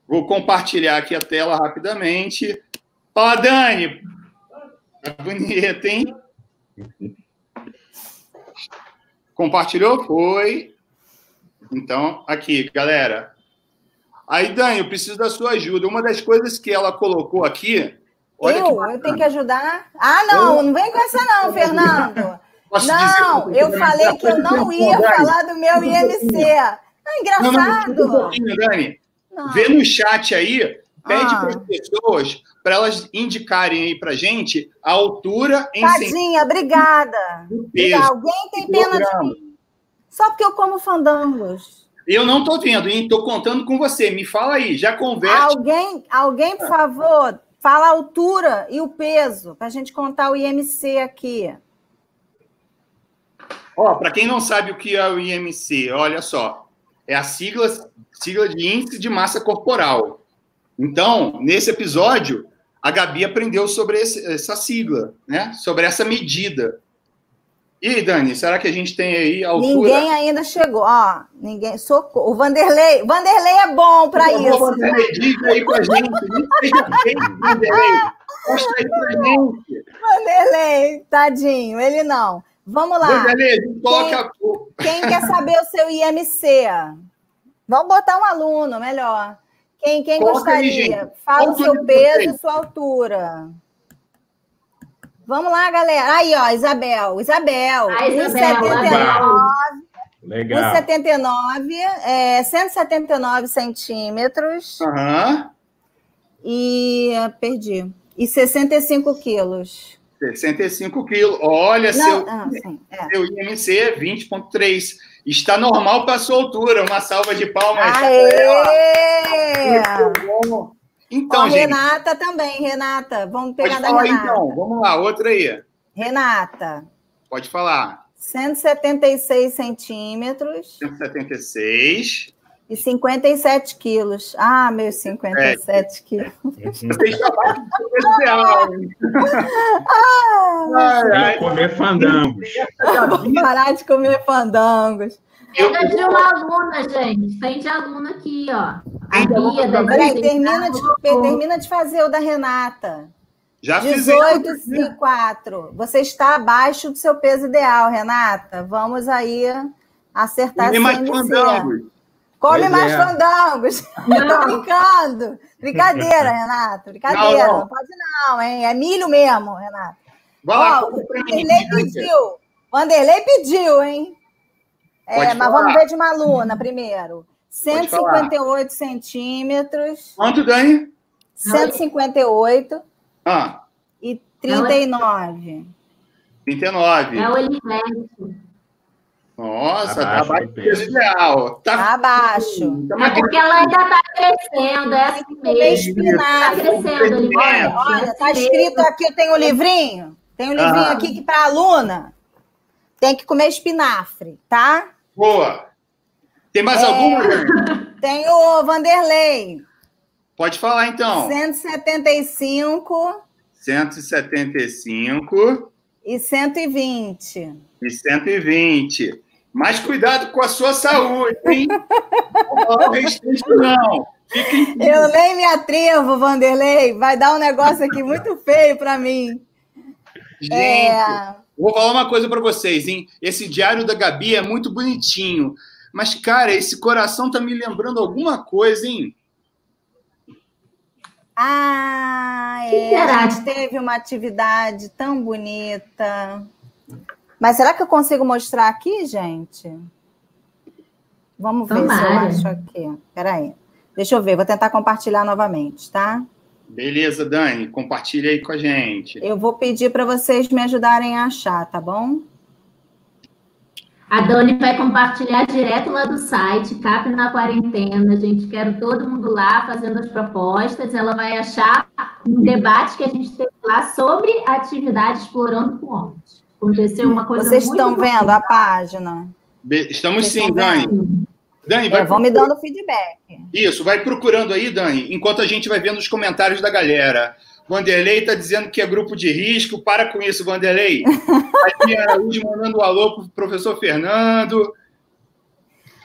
Vou compartilhar aqui a tela rapidamente. Fala, Dani! Tá bonito, hein? Compartilhou? Foi. Então, aqui, galera. Aí, Dani, eu preciso da sua ajuda. Uma das coisas que ela colocou aqui Olha eu? Eu tenho que ajudar? Ah, não, não vem com essa não, Fernando. Posso não, eu falei que eu não ia falar do meu IMC. Ah, engraçado. Não, não, um Dani. Não. Vê no chat aí, pede ah. para as pessoas para elas indicarem aí para gente a altura em Tadinha, obrigada. Alguém tem pena de mim? Só porque eu como fandangos. Eu não estou vendo, hein? Estou contando com você. Me fala aí, já converte. Alguém, alguém, por favor, Fala a altura e o peso, para a gente contar o IMC aqui. Ó, para quem não sabe o que é o IMC, olha só. É a sigla, sigla de índice de massa corporal. Então, nesse episódio, a Gabi aprendeu sobre esse, essa sigla, né? Sobre essa medida. E Dani, será que a gente tem aí altura? Ninguém ainda chegou, ó. Ninguém. Socorro. O Vanderlei. Vanderlei é bom para isso. Vanderlei, diga aí com a gente. Vanderlei. Mostra aí pra gente. Vanderlei, tadinho, ele não. Vamos lá. Vanderlei, toca. Quem, quem quer saber o seu IMC? Vamos botar um aluno, melhor. Quem, quem gostaria? Aí, Fala o seu peso e sua altura. Vamos lá, galera. Aí, ó, Isabel. Isabel. Ah, Isabel, 1,79. Legal. 1,79, é, 179 centímetros Aham. e. Perdi. E 65 quilos. 65 quilos. Olha, Não, seu, ah, sim, é. seu IMC é 20,3. Está normal para sua altura. Uma salva de palmas. Aê! Muito bom. Então, Ó, gente, Renata também, Renata. Vamos pegar da falar Renata. então. Vamos lá, outra aí. Renata, Pode falar. 176 centímetros 176. E 57 quilos. Ah, meus 57 quilos. Você está abaixo do seu peso ideal. hein? Ai, Vai ai. comer fandangos. Parar de comer fandangos. Eu- Pega de uma aluna, gente. Tem de aluna aqui, ó. A Bia da Peraí, termina de, termina de fazer o da Renata. Já 18 fizemos. e 4. Você está abaixo do seu peso ideal, Renata. Vamos aí acertar Comer esse mais fandangos. Come Pois mais é. fandangos. Eu tô brincando. Brincadeira, Renato. Brincadeira. Não, Não, não. pode não, hein? É milho mesmo, Renato. Vai lá, o Vanderlei pediu. Vanderlei pediu, hein? É, Pode mas falar. vamos ver de uma aluna primeiro. 158 centímetros, Quanto, Dani? 158 Ah, e 39. 39. É o Olivete. Nossa, tá Abaixo abaixo do peso ideal. Tá, Abaixo. tá É porque ela ainda está crescendo, é assim Comer mesmo. Tá espinafre. crescendo, Olivete. Olha, olha, tá escrito aqui, eu tenho um livrinho. Tem um livrinho Ah. aqui que para aluna tem que comer espinafre, tá? Boa. Tem mais É. alguma? Tem o Vanderlei, Pode falar, então. 175 175 e 120. e 120. Mas cuidado com a sua saúde, hein? Não restrito, não. Fiquem Eu nem me atrevo, Vanderlei. Vai dar um negócio aqui muito feio para mim. Gente, É, vou falar uma coisa pra vocês, hein? Esse diário da Gabi é muito bonitinho. Mas, cara, esse coração tá me lembrando alguma coisa, hein? Ah, Que é. será? A gente teve uma atividade tão bonita. Mas será que eu consigo mostrar aqui, gente? Vamos ver se eu acho aqui. Peraí. Deixa eu ver, vou tentar compartilhar novamente, tá? Beleza, Dani, compartilha aí com a gente. Eu vou pedir para vocês me ajudarem a achar, tá bom? A Dani vai compartilhar direto lá do site, CAP na quarentena. Gente, quero todo mundo lá fazendo as propostas. Ela vai achar um debate que a gente teve lá sobre atividade explorando pontes. Aconteceu uma coisa Vocês muito estão vendo a página? Be- Estamos Vocês sim, Dani. Dani, vai É, vão me dando feedback. Isso, vai procurando aí, Dani, enquanto a gente vai vendo os comentários da galera. Vanderlei está dizendo que é grupo de risco. Para com isso, Vanderlei. Aqui a Araújo mandando um alô pro professor Fernando.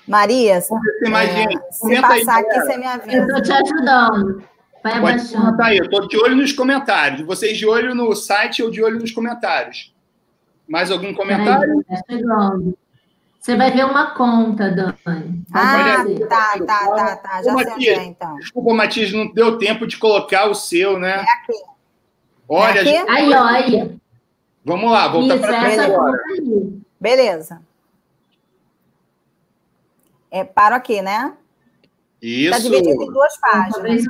Maria, Vamos ver se tem mais é, gente. se Comenta aí, passar aqui, você me Eu avisa. estou te ajudando. Vai Pode abaixando. aí. Eu estou de olho nos comentários. Vocês de olho no site ou de olho nos comentários. Mais algum comentário? Tá chegando. Você vai ver uma conta, Dani. Ah, tá, tá, tá, tá. Já sei é, então. Desculpa, Matias, não deu tempo de colocar o seu, né? aqui. Olha, É aqui? gente, Aí, ó, aí. vamos lá, voltar para essa agora. aí. Beleza. É, paro aqui, né? Isso. Tá dividido em duas páginas.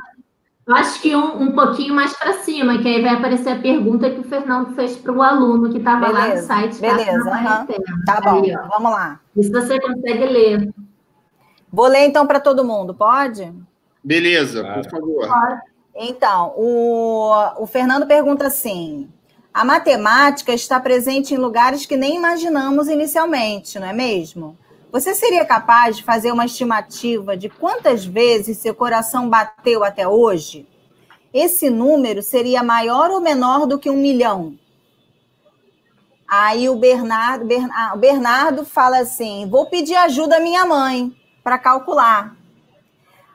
Eu acho que um, um pouquinho mais para cima, que aí vai aparecer a pergunta que o Fernando fez para o aluno que estava lá no site. tá? beleza, quarentena. Tá bom, Aí, vamos lá. Isso você consegue ler. Vou ler então para todo mundo, pode? Beleza, Claro. por favor. Então, o, o Fernando pergunta assim: a matemática está presente em lugares que nem imaginamos inicialmente, não é mesmo? Você seria capaz de fazer uma estimativa de quantas vezes seu coração bateu até hoje? Esse número seria maior ou menor do que um milhão? Aí o Bernardo, Bern- ah, Bernardo fala assim: vou pedir ajuda à minha mãe para calcular.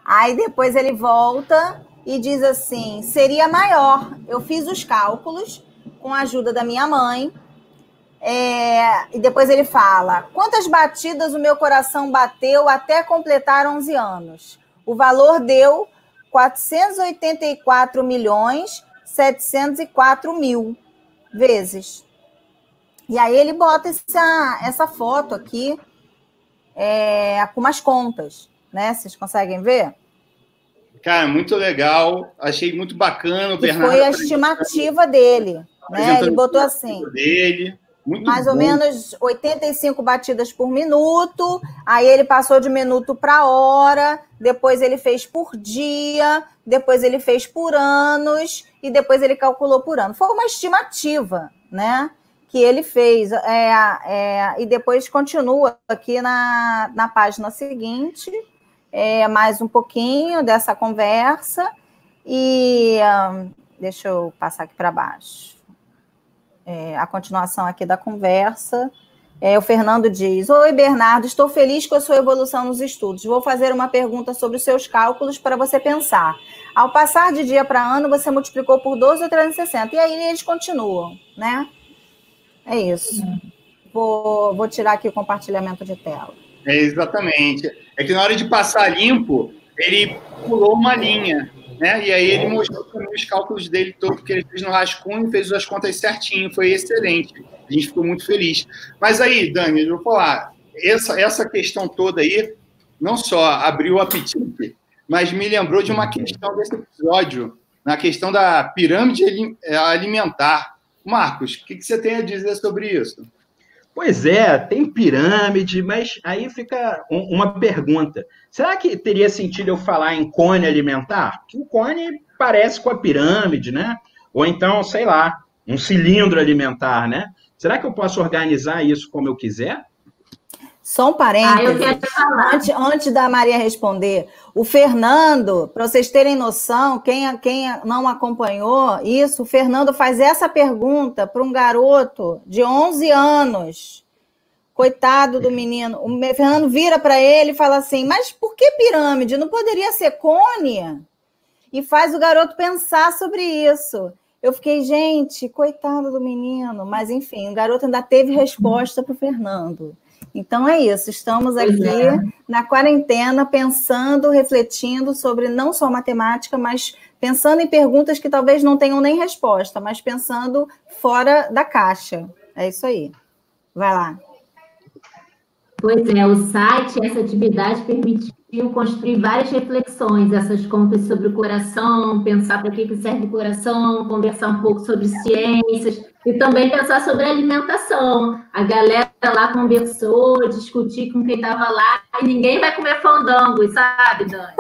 Aí depois ele volta e diz assim: seria maior. Eu fiz os cálculos com a ajuda da minha mãe. É, e depois ele fala: quantas batidas o meu coração bateu até completar 11 anos? O valor deu 484 milhões 704 mil. vezes. E aí ele bota essa, essa foto aqui é, com umas contas, né? Vocês conseguem ver? Cara, muito legal. Achei muito bacana o Bernardo. Foi a estimativa dele. Né? Ele botou assim. Dele. Muito mais bom. ou menos 85 batidas por minuto. Aí ele passou de minuto para hora, depois ele fez por dia, depois ele fez por anos e depois ele calculou por ano. Foi uma estimativa, né? Que ele fez. É, é, e depois continua aqui na, na página seguinte, é, mais um pouquinho dessa conversa. E um, deixa eu passar aqui para baixo é, a continuação aqui da conversa. É, o Fernando diz: Oi, Bernardo, estou feliz com a sua evolução nos estudos. Vou fazer uma pergunta sobre os seus cálculos para você pensar. Ao passar de dia para ano, você multiplicou por 12 ou 360. E aí eles continuam, né? É isso. Vou, vou tirar aqui o compartilhamento de tela. É, exatamente. É que na hora de passar limpo, ele pulou uma linha né? E aí ele mostrou os cálculos dele todo que ele fez no rascunho, fez as contas certinho, foi excelente. A gente ficou muito feliz. Mas aí, Dani, eu vou falar, essa, essa questão toda aí não só abriu o apetite, mas me lembrou de uma questão desse episódio, na questão da pirâmide alimentar. Marcos, o que, que você tem a dizer sobre isso? Pois é, tem pirâmide, mas aí fica uma pergunta. Será que teria sentido eu falar em cone alimentar? Que o cone parece com a pirâmide, né? Ou então, sei lá, um cilindro alimentar, né? Será que eu posso organizar isso como eu quiser? Só um parênteses, ah, antes, antes, da Maria responder, o Fernando, para vocês terem noção, quem, quem não acompanhou isso, o Fernando faz essa pergunta para um garoto de 11 anos. Coitado do menino. O Fernando vira para ele e fala assim: Mas por que pirâmide? Não poderia ser cone? E faz o garoto pensar sobre isso. Eu fiquei, gente, coitado do menino. Mas, enfim, o garoto ainda teve resposta para o Fernando. Então é isso, estamos aqui é. na quarentena pensando, refletindo sobre não só matemática, mas pensando em perguntas que talvez não tenham nem resposta, mas pensando fora da caixa. É isso aí. Vai lá. Pois é, o site, essa atividade permitiu construir várias reflexões, essas contas sobre o coração, pensar para que serve o coração, conversar um pouco sobre ciências e também pensar sobre alimentação. A galera lá conversou, discutir com quem estava lá, e ninguém vai comer fandango, sabe, Dani?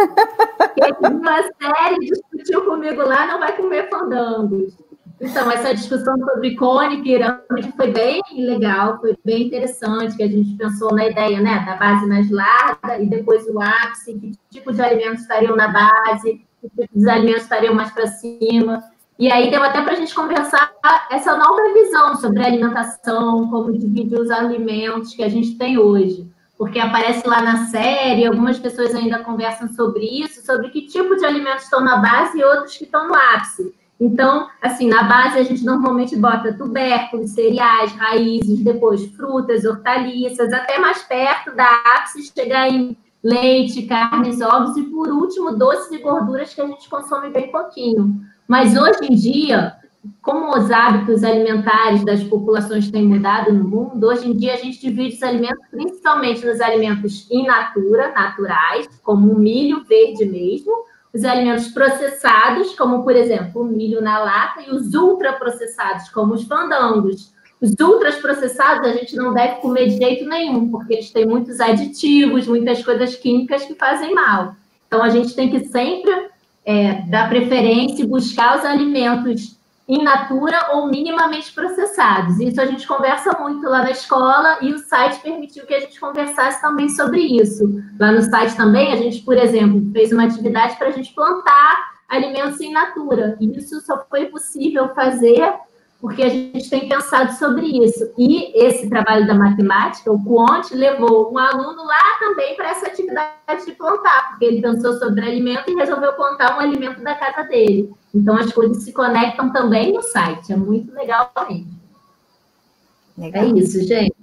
Quem viu a série discutiu comigo lá não vai comer fandangos. Então, essa discussão sobre cone, pirâmide foi bem legal, foi bem interessante, que a gente pensou na ideia né, da base mais larga e depois o ápice, que tipo de alimentos estariam na base, que tipo de alimentos estariam mais para cima. E aí deu até para a gente conversar essa nova visão sobre alimentação, como dividir os alimentos que a gente tem hoje. Porque aparece lá na série, algumas pessoas ainda conversam sobre isso, sobre que tipo de alimentos estão na base e outros que estão no ápice. Então, assim, na base a gente normalmente bota tubérculos, cereais, raízes, depois frutas, hortaliças, até mais perto da ápice chegar em leite, carnes, ovos e, por último, doces e gorduras que a gente consome bem pouquinho. Mas hoje em dia, como os hábitos alimentares das populações têm mudado no mundo, hoje em dia a gente divide os alimentos principalmente nos alimentos in natura, naturais, como o milho verde mesmo, os alimentos processados, como por exemplo o milho na lata, e os ultraprocessados, como os fandangos. Os ultraprocessados a gente não deve comer de jeito nenhum, porque eles têm muitos aditivos, muitas coisas químicas que fazem mal. Então a gente tem que sempre é, dar preferência e buscar os alimentos in natura ou minimamente processados. Isso a gente conversa muito lá na escola e o site permitiu que a gente conversasse também sobre isso. Lá no site também, a gente, por exemplo, fez uma atividade para a gente plantar alimentos in natura. E isso só foi possível fazer porque a gente tem pensado sobre isso. E esse trabalho da matemática, o Quant, levou um aluno lá também para essa atividade de plantar, porque ele pensou sobre alimento e resolveu plantar um alimento da casa dele. Então, as coisas se conectam também no site. É muito legal mesmo. Legal. É isso, gente.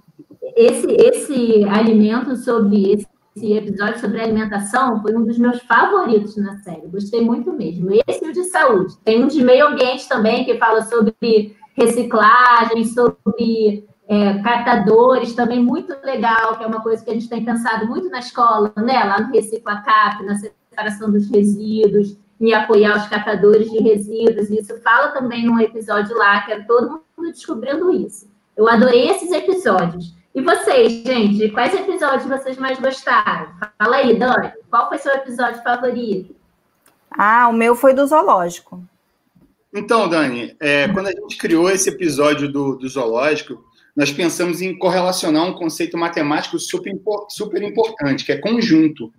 Esse, esse alimento sobre esse esse episódio sobre alimentação foi um dos meus favoritos na série. Gostei muito mesmo. Esse e o de saúde. Tem um de meio ambiente também, que fala sobre reciclagem, sobre é, catadores, também muito legal, que é uma coisa que a gente tem pensado muito na escola, né? Lá no Reciclacap, na separação dos resíduos, em apoiar os catadores de resíduos. Isso fala também num episódio lá, que era todo mundo descobrindo isso. Eu adorei esses episódios. E vocês, gente, quais episódios vocês mais gostaram? Fala aí, Dani, qual foi seu episódio favorito? Ah, o meu foi do zoológico. Então, Dani, é, quando a gente criou esse episódio do, do zoológico, nós pensamos em correlacionar um conceito matemático super, super importante, que é conjunto.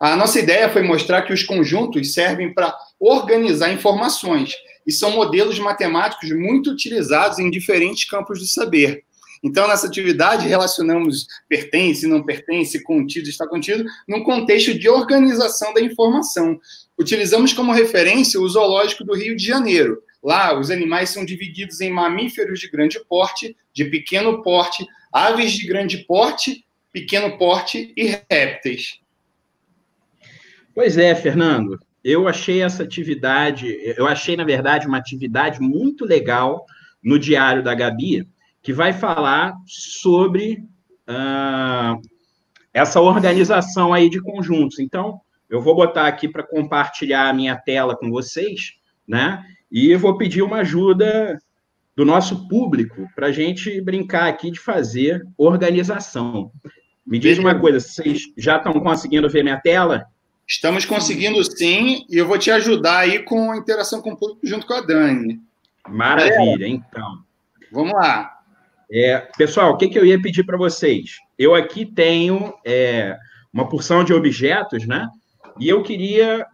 A nossa ideia foi mostrar que os conjuntos servem para organizar informações e são modelos matemáticos muito utilizados em diferentes campos do saber. Então, nessa atividade, relacionamos pertence, não pertence, contido, está contido, num contexto de organização da informação. Utilizamos como referência o Zoológico do Rio de Janeiro. Lá, os animais são divididos em mamíferos de grande porte, de pequeno porte, aves de grande porte, pequeno porte e répteis. Pois é, Fernando. Eu achei essa atividade, eu achei, na verdade, uma atividade muito legal no Diário da Gabi, que vai falar sobre uh, essa organização aí de conjuntos. Então, eu vou botar aqui para compartilhar a minha tela com vocês, né? E eu vou pedir uma ajuda do nosso público para a gente brincar aqui de fazer organização. Me diz uma coisa, vocês já estão conseguindo ver minha tela? Estamos conseguindo sim, e eu vou te ajudar aí com a interação com o público junto com a Dani. Maravilha, então. Vamos lá. É, pessoal, o que, que eu ia pedir para vocês? Eu aqui tenho é, uma porção de objetos, né? E eu queria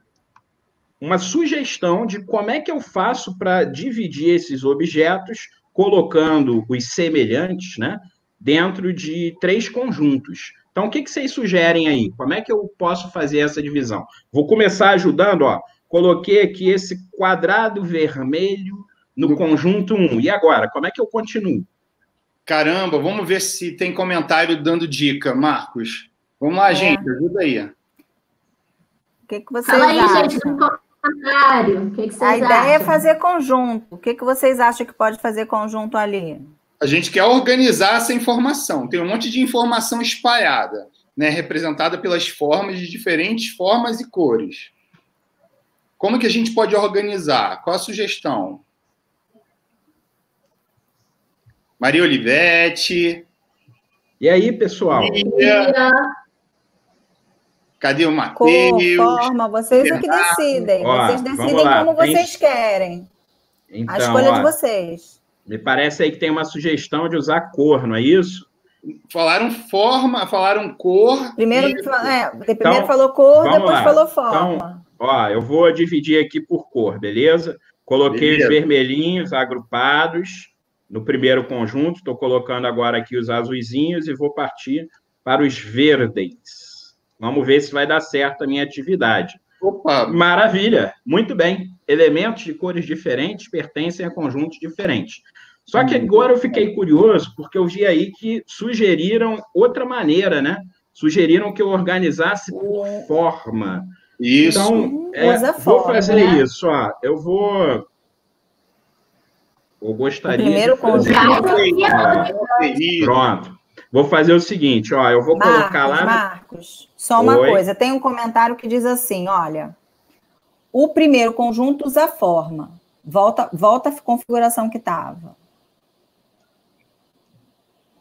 uma sugestão de como é que eu faço para dividir esses objetos, colocando os semelhantes, né? Dentro de três conjuntos. Então, o que, que vocês sugerem aí? Como é que eu posso fazer essa divisão? Vou começar ajudando, ó. Coloquei aqui esse quadrado vermelho no conjunto 1. E agora, como é que eu continuo? Caramba, vamos ver se tem comentário dando dica, Marcos. Vamos lá, é. gente, ajuda aí. O que, que vocês Fala aí, acham? gente, no comentário. O que, que vocês A ideia é acham? é fazer conjunto. O que, que vocês acham que pode fazer conjunto ali? A gente quer organizar essa informação. Tem um monte de informação espalhada, né, representada pelas formas de diferentes formas e cores. Como que a gente pode organizar? Qual a sugestão? Maria Olivete. E aí, pessoal? Cadê o Matheus? Forma, vocês é que decidem. Ó, vocês decidem como tem... vocês querem. Então, a escolha ó, de vocês. Me parece aí que tem uma sugestão de usar cor, não é isso? Falaram forma, falaram cor. Primeiro, e... é, primeiro então, falou cor, depois lá. falou forma. Então, ó, eu vou dividir aqui por cor, beleza? Coloquei beleza. os vermelhinhos agrupados no primeiro conjunto, estou colocando agora aqui os azuizinhos e vou partir para os verdes. Vamos ver se vai dar certo a minha atividade. Opa! Maravilha! Muito bem. Elementos de cores diferentes pertencem a conjuntos diferentes. Só que agora eu fiquei curioso, porque eu vi aí que sugeriram outra maneira, né? Sugeriram que eu organizasse por forma. Isso. Então, é, vou fazer né? isso. Ó. Eu vou eu gostaria. O primeiro conjunto. Pronto. Vou fazer o seguinte, ó, eu vou Marcos, colocar lá. Marcos, só uma Oi. coisa. Tem um comentário que diz assim: olha, o primeiro conjunto usa forma. Volta, volta a configuração que estava.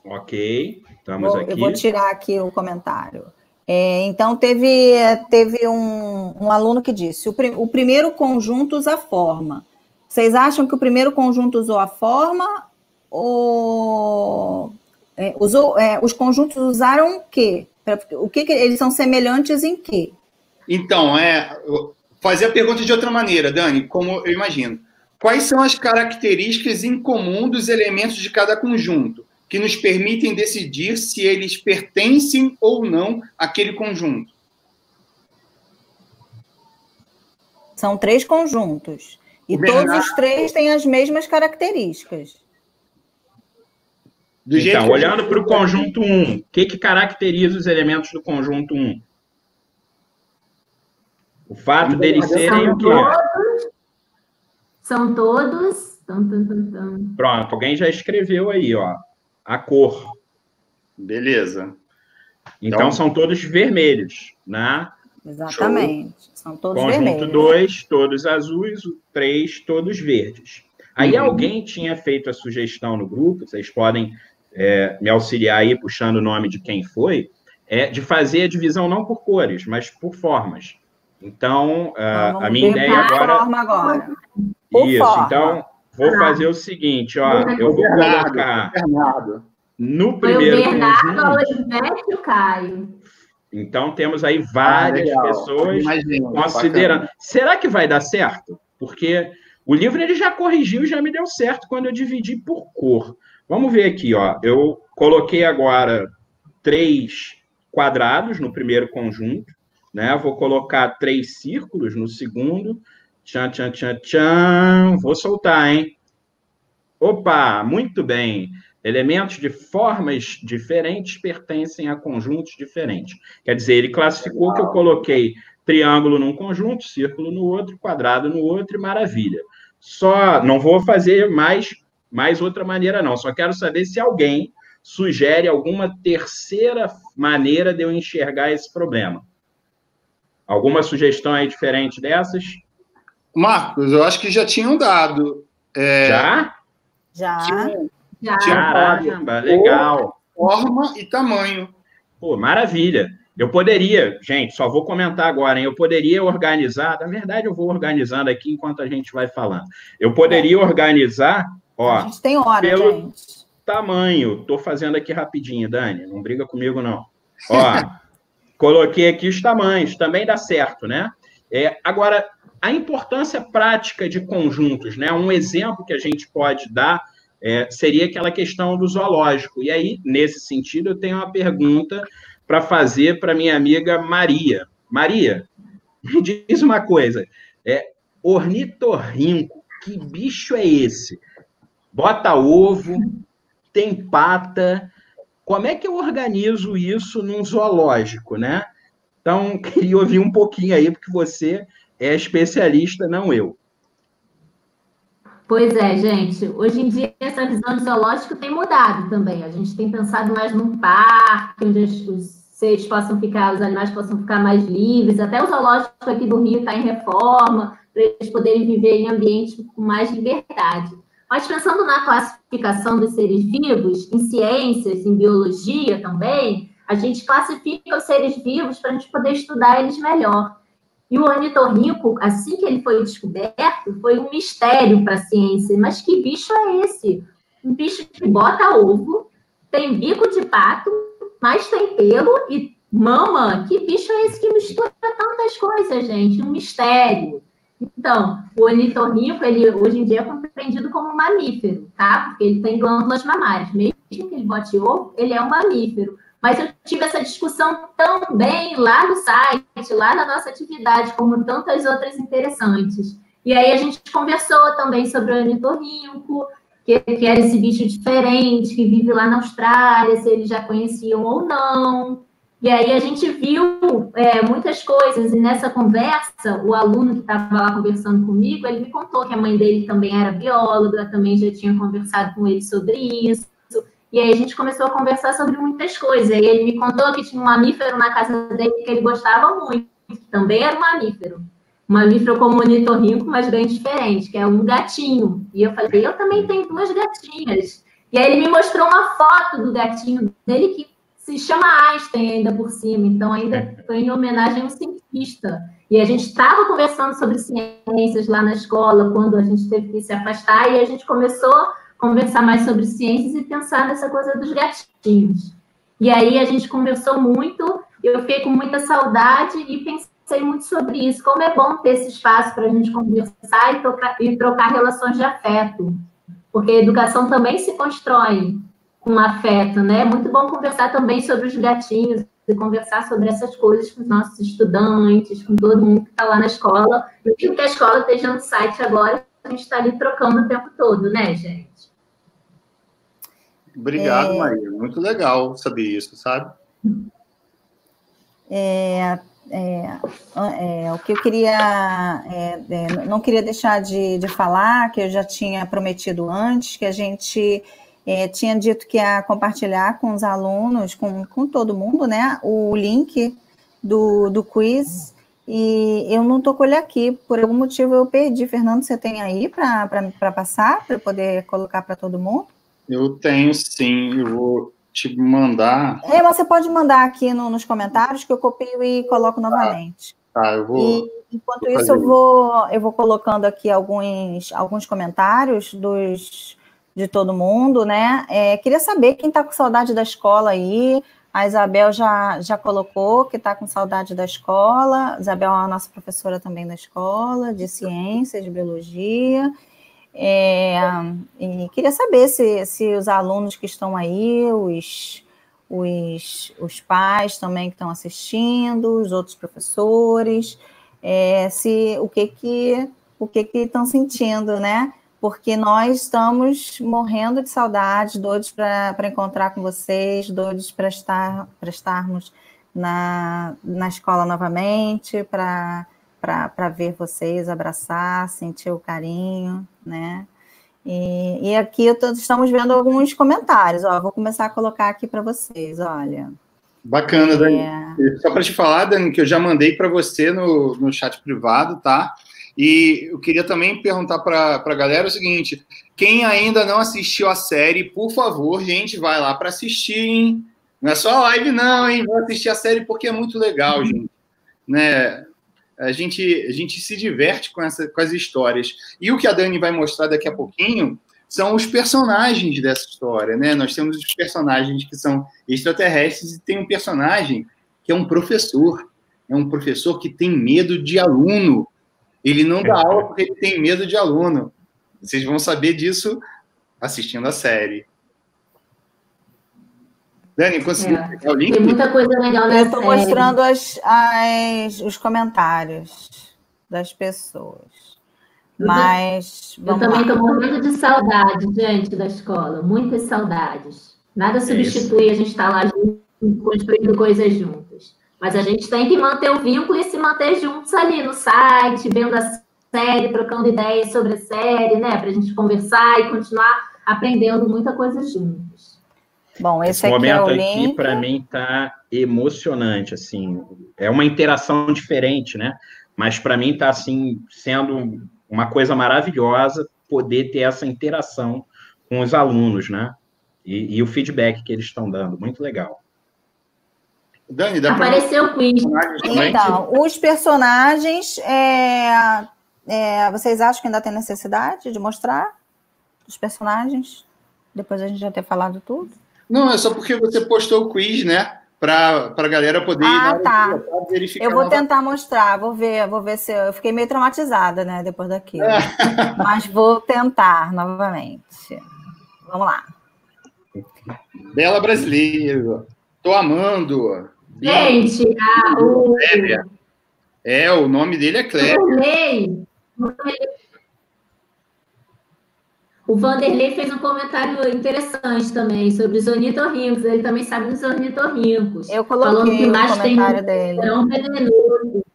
Ok, estamos vou, aqui. Eu vou tirar aqui o comentário. É, então, teve, teve um, um, aluno que disse: o, o primeiro conjunto usa forma. Vocês acham que o primeiro conjunto usou a forma ou é, usou, é, os conjuntos usaram o quê? O que, que eles são semelhantes em quê? Então, é fazer a pergunta de outra maneira, Dani, como eu imagino. Quais são as características em comum dos elementos de cada conjunto que nos permitem decidir se eles pertencem ou não àquele conjunto? São três conjuntos. E todos os três têm as mesmas características. Do então, olhando para o conjunto 1, o que, que caracteriza os elementos do conjunto 1? O fato deles serem o quê? são todos Tum, tum, tum, tum. Pronto, alguém já escreveu aí, ó. A cor. Beleza. Então, Então- são todos vermelhos, né? Exatamente. São todos Conjunto vermelhos. 2, todos azuis, o 3, todos verdes. Aí Uhum. alguém tinha feito a sugestão no grupo, vocês podem é, me auxiliar aí puxando o nome de quem foi, é de fazer a divisão não por cores, mas por formas. Então, Então, a, vamos a minha ideia agora. forma agora. Por Isso, forma. então, vou fazer o seguinte, ó, eu vou Bernardo, colocar Bernardo. no Foi o primeiro Bernardo, conjunto. Olivete e o Caio. Então, temos aí várias Ah, pessoas Imagino, considerando. bacana. Será que vai dar certo? Porque o livro ele já corrigiu, já me deu certo quando eu dividi por cor. Vamos ver aqui, ó. Eu coloquei agora três quadrados no primeiro conjunto, né? Vou colocar três círculos no segundo. Tchan, tchan, tchan, tchan. Vou soltar, hein? Opa, muito bem. Elementos de formas diferentes pertencem a conjuntos diferentes. Quer dizer, ele classificou que eu coloquei triângulo num conjunto, círculo no outro, quadrado no outro, e maravilha. Só não vou fazer mais, mais outra maneira, não. Só quero saber se alguém sugere alguma terceira maneira de eu enxergar esse problema. Alguma sugestão aí diferente dessas? Marcos, eu acho que já tinham dado. É, Já? Já. tinham Já. Tinha- Caramba, legal. forma e tamanho. Pô, maravilha. Eu poderia, gente, só vou comentar agora, hein? Eu poderia organizar, na verdade, eu vou organizando aqui enquanto a gente vai falando. Eu poderia organizar, a ó, gente tem hora, pelo- gente. tamanho. Tô fazendo aqui rapidinho, Dani, não briga comigo, não. Ó, coloquei aqui os tamanhos, também dá certo, né? É, agora, a importância prática de conjuntos, né? Um exemplo que a gente pode dar é, seria aquela questão do zoológico. E aí, nesse sentido, eu tenho uma pergunta para fazer para minha amiga Maria. Maria, me diz uma coisa. É, ornitorrinco, que bicho é esse? Bota ovo, tem pata. Como é que eu organizo isso num zoológico, né? Então, queria ouvir um pouquinho aí, porque você é especialista, não eu. Pois é, gente. Hoje em dia, essa visão de zoológico tem mudado também. A gente tem pensado mais num parque, onde os- seres possam ficar, os animais possam ficar mais livres. Até o zoológico aqui do Rio está em reforma, para eles poderem viver em ambientes com mais liberdade. Mas pensando na classificação dos seres vivos, em ciências, em biologia também, a gente classifica os seres vivos para a gente poder estudar eles melhor. E o ornitorrinco, assim que ele foi descoberto, foi um mistério para a ciência. Mas que bicho é esse? Um bicho que bota ovo, tem bico de pato, mas tem pelo e mama. Que bicho é esse que mistura tantas coisas, gente? Um mistério. Então, o ornitorrinco, ele hoje em dia é compreendido como mamífero, tá? Porque ele tem glândulas mamárias. Mesmo que ele bote ovo, ele é um mamífero. Mas eu tive essa discussão também lá no site, lá na nossa atividade, como tantas outras interessantes. E aí a gente conversou também sobre o ornitorrinco, que, que era esse bicho diferente, que vive lá na Austrália, se eles já conheciam ou não. E aí a gente viu é, muitas coisas, e nessa conversa, o aluno que estava lá conversando comigo, ele me contou que a mãe dele também era bióloga, também já tinha conversado com ele sobre isso. E aí a gente começou a conversar sobre muitas coisas. E ele me contou que tinha um mamífero na casa dele que ele gostava muito, que também era um mamífero. Um mamífero como o ornitorrinco, mas bem diferente, que é um gatinho. E eu falei, eu também tenho duas gatinhas. E aí ele me mostrou uma foto do gatinho dele que se chama Einstein ainda por cima, então ainda foi em homenagem a um cientista. E a gente estava conversando sobre ciências lá na escola, quando a gente teve que se afastar, e a gente começou conversar mais sobre ciências e pensar nessa coisa dos gatinhos. E aí a gente conversou muito, eu fiquei com muita saudade e pensei muito sobre isso, como é bom ter esse espaço para a gente conversar e trocar, e trocar relações de afeto, porque a educação também se constrói com afeto, né? É muito bom conversar também sobre os gatinhos e conversar sobre essas coisas com os nossos estudantes, com todo mundo que está lá na escola. E que a escola esteja no site agora, a gente está ali trocando o tempo todo, né, gente? Obrigado, É. Maria. Muito legal saber isso, sabe? é, é, o que eu queria, é, é, não queria deixar de, de, falar, que eu já tinha prometido antes, que a gente é, tinha dito que ia compartilhar com os alunos, com, com todo mundo, né, o link do, do quiz, e eu não estou com ele aqui, por algum motivo eu perdi. Fernando, você tem aí para passar, para poder colocar para todo mundo? Eu tenho sim, eu vou te mandar. É, você pode mandar aqui no, nos comentários que eu copio e coloco novamente. Tá, tá eu vou. E, enquanto vou isso, eu vou, eu vou colocando aqui alguns, alguns comentários dos, de todo mundo, né? É, queria saber quem está com saudade da escola aí. A Isabel já, já colocou que está com saudade da escola. Isabel é a nossa professora também da escola, de ciências, de biologia. É, e queria saber se, se os alunos que estão aí, os, os, os pais também que estão assistindo, os outros professores, é, se o que que o que que estão sentindo, né? Porque nós estamos morrendo de saudade, doidos para encontrar com vocês, doidos para estar estarmos na, na escola novamente, para ver vocês, abraçar, sentir o carinho, né? E, e aqui estamos vendo alguns comentários, ó, vou começar a colocar aqui para vocês, olha. Bacana, Dani. É... Só para te falar, Dani, que eu já mandei para você no, no chat privado, tá? E eu queria também perguntar para a galera o seguinte: quem ainda não assistiu a série, por favor, gente, vai lá para assistir, hein? Não é só a live, não, hein? Vai assistir a série porque é muito legal, uhum. gente. Né? A gente, a gente se diverte com, essa, com as histórias. E o que a Dani vai mostrar daqui a pouquinho são os personagens dessa história, né? Nós temos os personagens que são extraterrestres e tem um personagem que é um professor. É um professor que tem medo de aluno. Ele não dá aula porque ele tem medo de aluno. Vocês vão saber disso assistindo a série. Dani, conseguiu é. pegar o link? Tem muita coisa legal nessa Eu estou mostrando as, as, os comentários das pessoas. Mas. Eu também estou morrendo de saudade, gente, da escola. Muitas saudades. Nada substitui a gente estar tá lá construindo coisas juntas. Mas a gente tem que manter o vínculo e se manter juntos ali no site, vendo a série, trocando ideias sobre a série, né? Para a gente conversar e continuar aprendendo muita coisa juntos. Bom, esse, esse aqui momento é aqui para mim tá emocionante, assim, é uma interação diferente, né? Mas para mim está assim sendo uma coisa maravilhosa poder ter essa interação com os alunos, né? E, e o feedback que eles estão dando, muito legal. Dani, dá Apareceu o quiz. Então, os personagens, é, é, vocês acham que ainda tem necessidade de mostrar os personagens? Depois a gente já ter falado tudo? Não, é só porque você postou o quiz, né? Para a galera poder ah, tá. verificar. Eu vou tentar mostrar, vou ver, vou ver se eu, eu fiquei meio traumatizada, né, depois daquilo. É. Mas vou tentar novamente. Vamos lá. Bela brasileira. Tô amando. Gente, ah, o... É, o nome dele é Cléber. O Vanderlei fez um comentário interessante também sobre os ornitorrincos. Ele também sabe dos ornitorrincos. Eu coloquei falando que o comentário tem um dele. venenoso.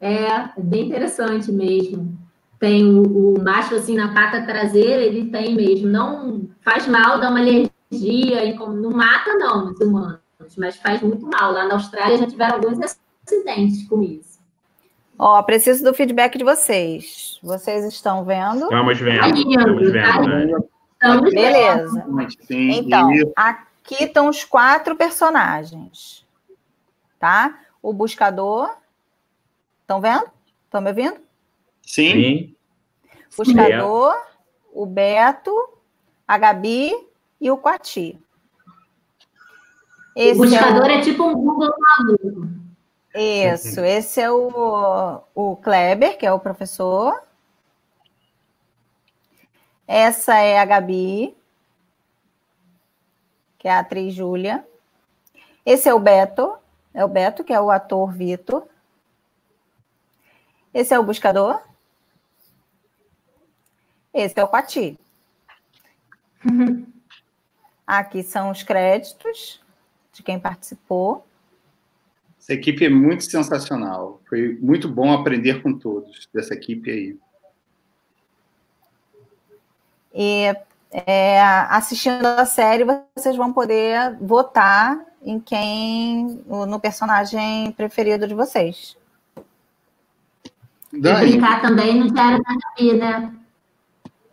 É, bem interessante mesmo. Tem o, o, macho assim na pata traseira, ele tem mesmo. Não faz mal, dá uma alergia, não mata não os humanos, mas faz muito mal. Lá na Austrália já tiveram alguns acidentes com isso. Ó, preciso do feedback de vocês. Vocês estão vendo? Estamos vendo. Estamos vendo. Né? Beleza. Então, aqui estão os quatro personagens. Tá? O buscador. Estão vendo? Estão me ouvindo? Sim. Buscador, o Beto, a Gabi e o Quati. Esse o buscador é, o... é tipo um Google maluco. Isso, esse é o, o Kleber, que é o professor. Essa é a Gabi, que é a atriz Júlia. Esse é o Beto, é o Beto, que é o ator Vitor. Esse é o buscador. Esse é o Pati. Aqui são os créditos de quem participou. Essa equipe é muito sensacional. Foi muito bom aprender com todos dessa equipe aí. E é, assistindo a série, vocês vão poder votar em quem, no personagem preferido de vocês. Dani. E brincar também no Diário da Gabi,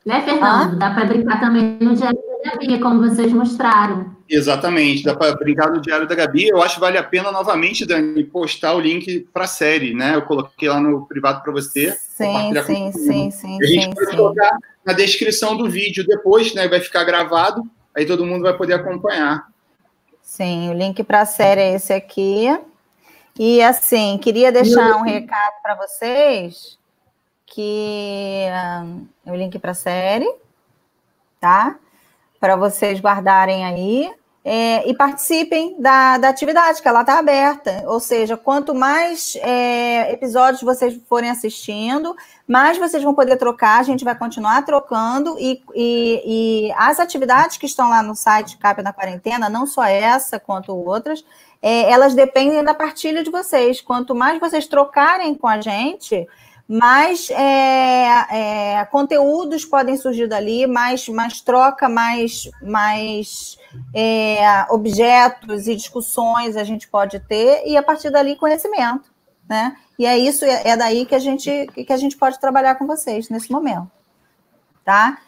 né? Fernando? Ah? Dá para brincar também no Diário da Gabi, como vocês mostraram. Exatamente, dá para brincar no Diário da Gabi. Eu acho que vale a pena novamente, Dani, postar o link para a série, né? Eu coloquei lá no privado para você. Sim, sim, sim, sim. a gente vai colocar na descrição do vídeo depois, né? Vai ficar gravado, aí todo mundo vai poder acompanhar. Sim, o link para a série é esse aqui. E assim, queria deixar um recado para vocês que um, o link para a série, tá? Para vocês guardarem aí é, e participem da, da atividade, que ela está aberta. Ou seja, quanto mais é, episódios vocês forem assistindo, mais vocês vão poder trocar, a gente vai continuar trocando, e, e, e as atividades que estão lá no site Cap na Quarentena, não só essa quanto outras, é, elas dependem da partilha de vocês. Quanto mais vocês trocarem com a gente, mais é, é, conteúdos podem surgir dali, mais, mais troca, mais, mais é, objetos e discussões a gente pode ter, e a partir dali conhecimento. Né? E é isso, é, é daí que a gente, que a gente pode trabalhar com vocês nesse momento. Tá?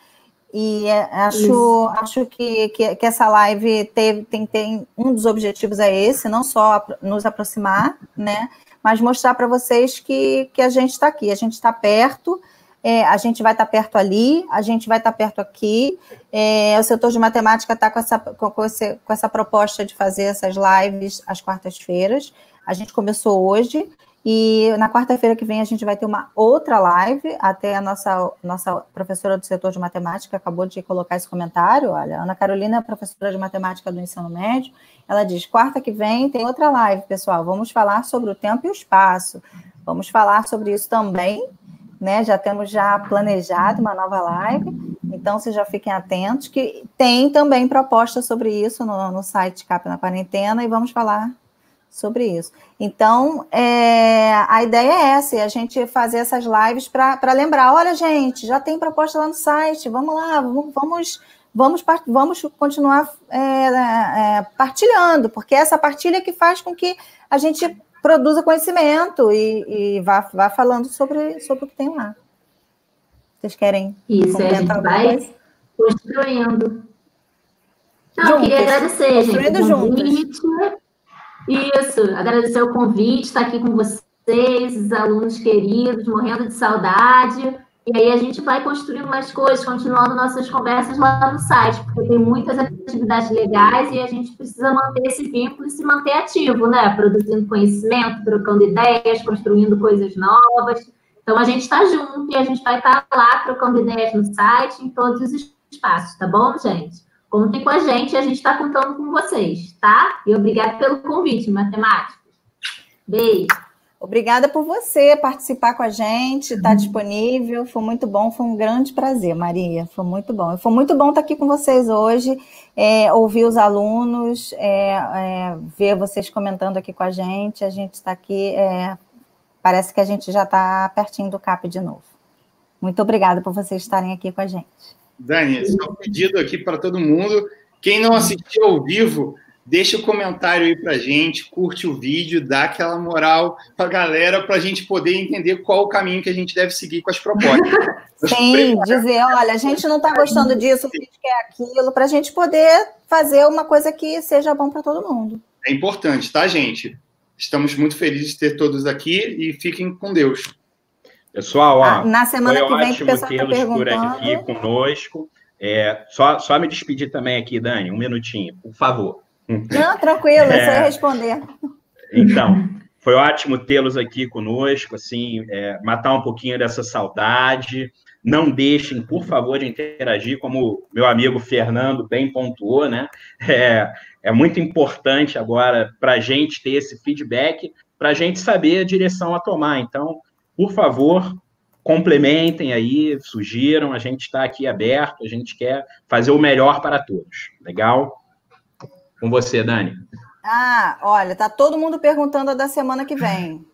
E é, acho, acho que, que, que, essa live teve, tem, tem um dos objetivos é esse, não só nos aproximar, né? Mas mostrar para vocês que, que a gente está aqui, a gente está perto, é, a gente vai estar tá perto ali, a gente vai estar tá perto aqui. É, o setor de matemática está com essa, com, com, com essa proposta de fazer essas lives às quartas-feiras. A gente começou hoje. E na quarta-feira que vem a gente vai ter uma outra live. Até a nossa, nossa professora do setor de matemática acabou de colocar esse comentário. Olha, Ana Carolina é professora de matemática do ensino médio. Ela diz: quarta que vem tem outra live, pessoal. Vamos falar sobre o tempo e o espaço. Vamos falar sobre isso também. Né, já temos já planejado uma nova live, então vocês já fiquem atentos que tem também proposta sobre isso no, no site Cap na Quarentena e vamos falar sobre isso. Então, é, a ideia é essa, é a gente fazer essas lives para lembrar, olha, gente, já tem proposta lá no site, vamos lá, vamos, vamos, vamos continuar é, é, partilhando, porque é essa partilha que faz com que a gente produza conhecimento e, e vá, vá falando sobre, sobre o que tem lá. Vocês querem? Isso, a gente vai construindo. Não, eu queria agradecer, gente. Construindo juntos. Isso, agradecer o convite, estar aqui com vocês, os alunos queridos, morrendo de saudade. E aí a gente vai construindo mais coisas, continuando nossas conversas lá no site, porque tem muitas atividades legais e a gente precisa manter esse vínculo e se manter ativo, né? Produzindo conhecimento, trocando ideias, construindo coisas novas. Então a gente está junto e a gente vai estar tá lá trocando ideias no site, em todos os espaços, tá bom, gente? Contem com a gente, a gente está contando com vocês, tá? E obrigada pelo convite, matemáticos. Beijo. Obrigada por você participar com a gente, estar tá disponível. Foi muito bom, foi um grande prazer, Maria. Foi muito bom. Foi muito bom estar aqui com vocês hoje, é, ouvir os alunos, é, é, ver vocês comentando aqui com a gente. A gente está aqui, é, parece que a gente já está pertinho do CAP de novo. Muito obrigada por vocês estarem aqui com a gente. Dani, só um pedido aqui para todo mundo. Quem não assistiu ao vivo, deixa o comentário aí para gente, curte o vídeo, dá aquela moral para a galera para a gente poder entender qual o caminho que a gente deve seguir com as propostas. Sim, dizer, olha, a gente não está gostando disso, a gente quer aquilo, para a gente poder fazer uma coisa que seja bom para todo mundo. É importante, tá, gente? Estamos muito felizes de ter todos aqui e fiquem com Deus. Pessoal, ó, ah, na semana que vem, ótimo tá tê-los tá por aqui conosco. É, só, só me despedir também aqui, Dani, um minutinho, por favor. Não, tranquilo, é, só ia responder. Então, foi ótimo tê-los aqui conosco, assim, é, matar um pouquinho dessa saudade. Não deixem, por favor, de interagir, como meu amigo Fernando bem pontuou, né? É, é muito importante agora para a gente ter esse feedback, para a gente saber a direção a tomar. Então, por favor, complementem aí, sugiram, a gente está aqui aberto, a gente quer fazer o melhor para todos. Legal? Com você, Dani. Ah, olha, tá todo mundo perguntando a da semana que vem.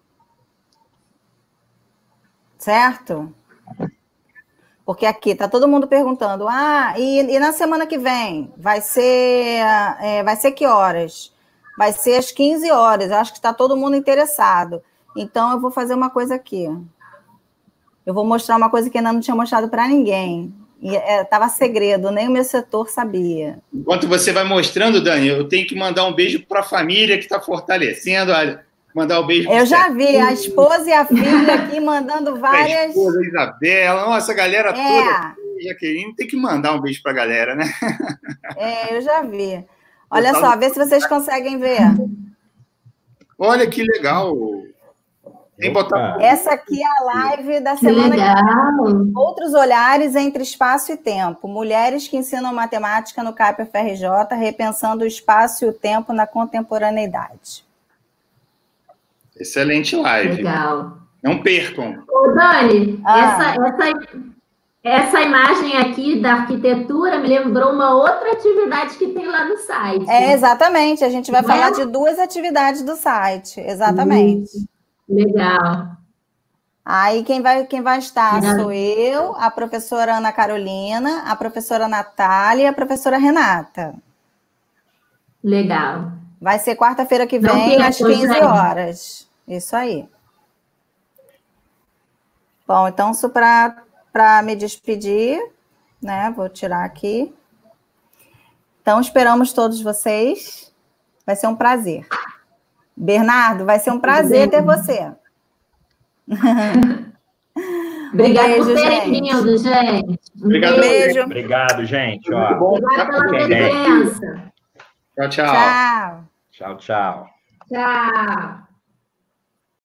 Certo? Porque aqui tá todo mundo perguntando, ah, e, e na semana que vem vai ser, é, vai ser que horas? Vai ser às 15 horas. Eu acho que está todo mundo interessado. Então eu vou fazer uma coisa aqui. Eu vou mostrar uma coisa que ainda não tinha mostrado para ninguém. Estava é, segredo, nem o meu setor sabia. Enquanto você vai mostrando, Dani, eu tenho que mandar um beijo para a família que está fortalecendo. Mandar um beijo. Eu já vi a esposa e a filha aqui mandando várias. A esposa, a Isabela, nossa, a galera é. toda. Jaqueline, tem que mandar um beijo para a galera, né? É, eu já vi. Olha só, vê se vocês conseguem ver. Olha que legal. Botar... Essa aqui é a live da semana que vem. Outros olhares entre espaço e tempo. Mulheres que ensinam matemática no CAP FRJ, repensando o espaço e o tempo na contemporaneidade. Excelente live. Legal. Não percam. Ô, Dani, ah. essa, essa, essa imagem aqui da arquitetura me lembrou uma outra atividade que tem lá no site. É, exatamente. A gente vai Não falar é? de duas atividades do site. Exatamente. Hum. Legal. Aí quem vai, quem vai estar Legal. sou eu, a professora Ana Carolina, a professora Natália e a professora Renata. Legal. Vai ser quarta-feira que vem, às 15 horas. Isso aí. Bom, então, só para me despedir, né? Vou tirar aqui. Então, esperamos todos vocês. Vai ser um prazer. Bernardo, vai ser um prazer ter você. Obrigada beijo, por terem vindo, gente. Obrigado, beijo. Obrigado, gente. Ó. Obrigado pela presença. Tchau, tchau. Tchau. Tchau, tchau. Tchau.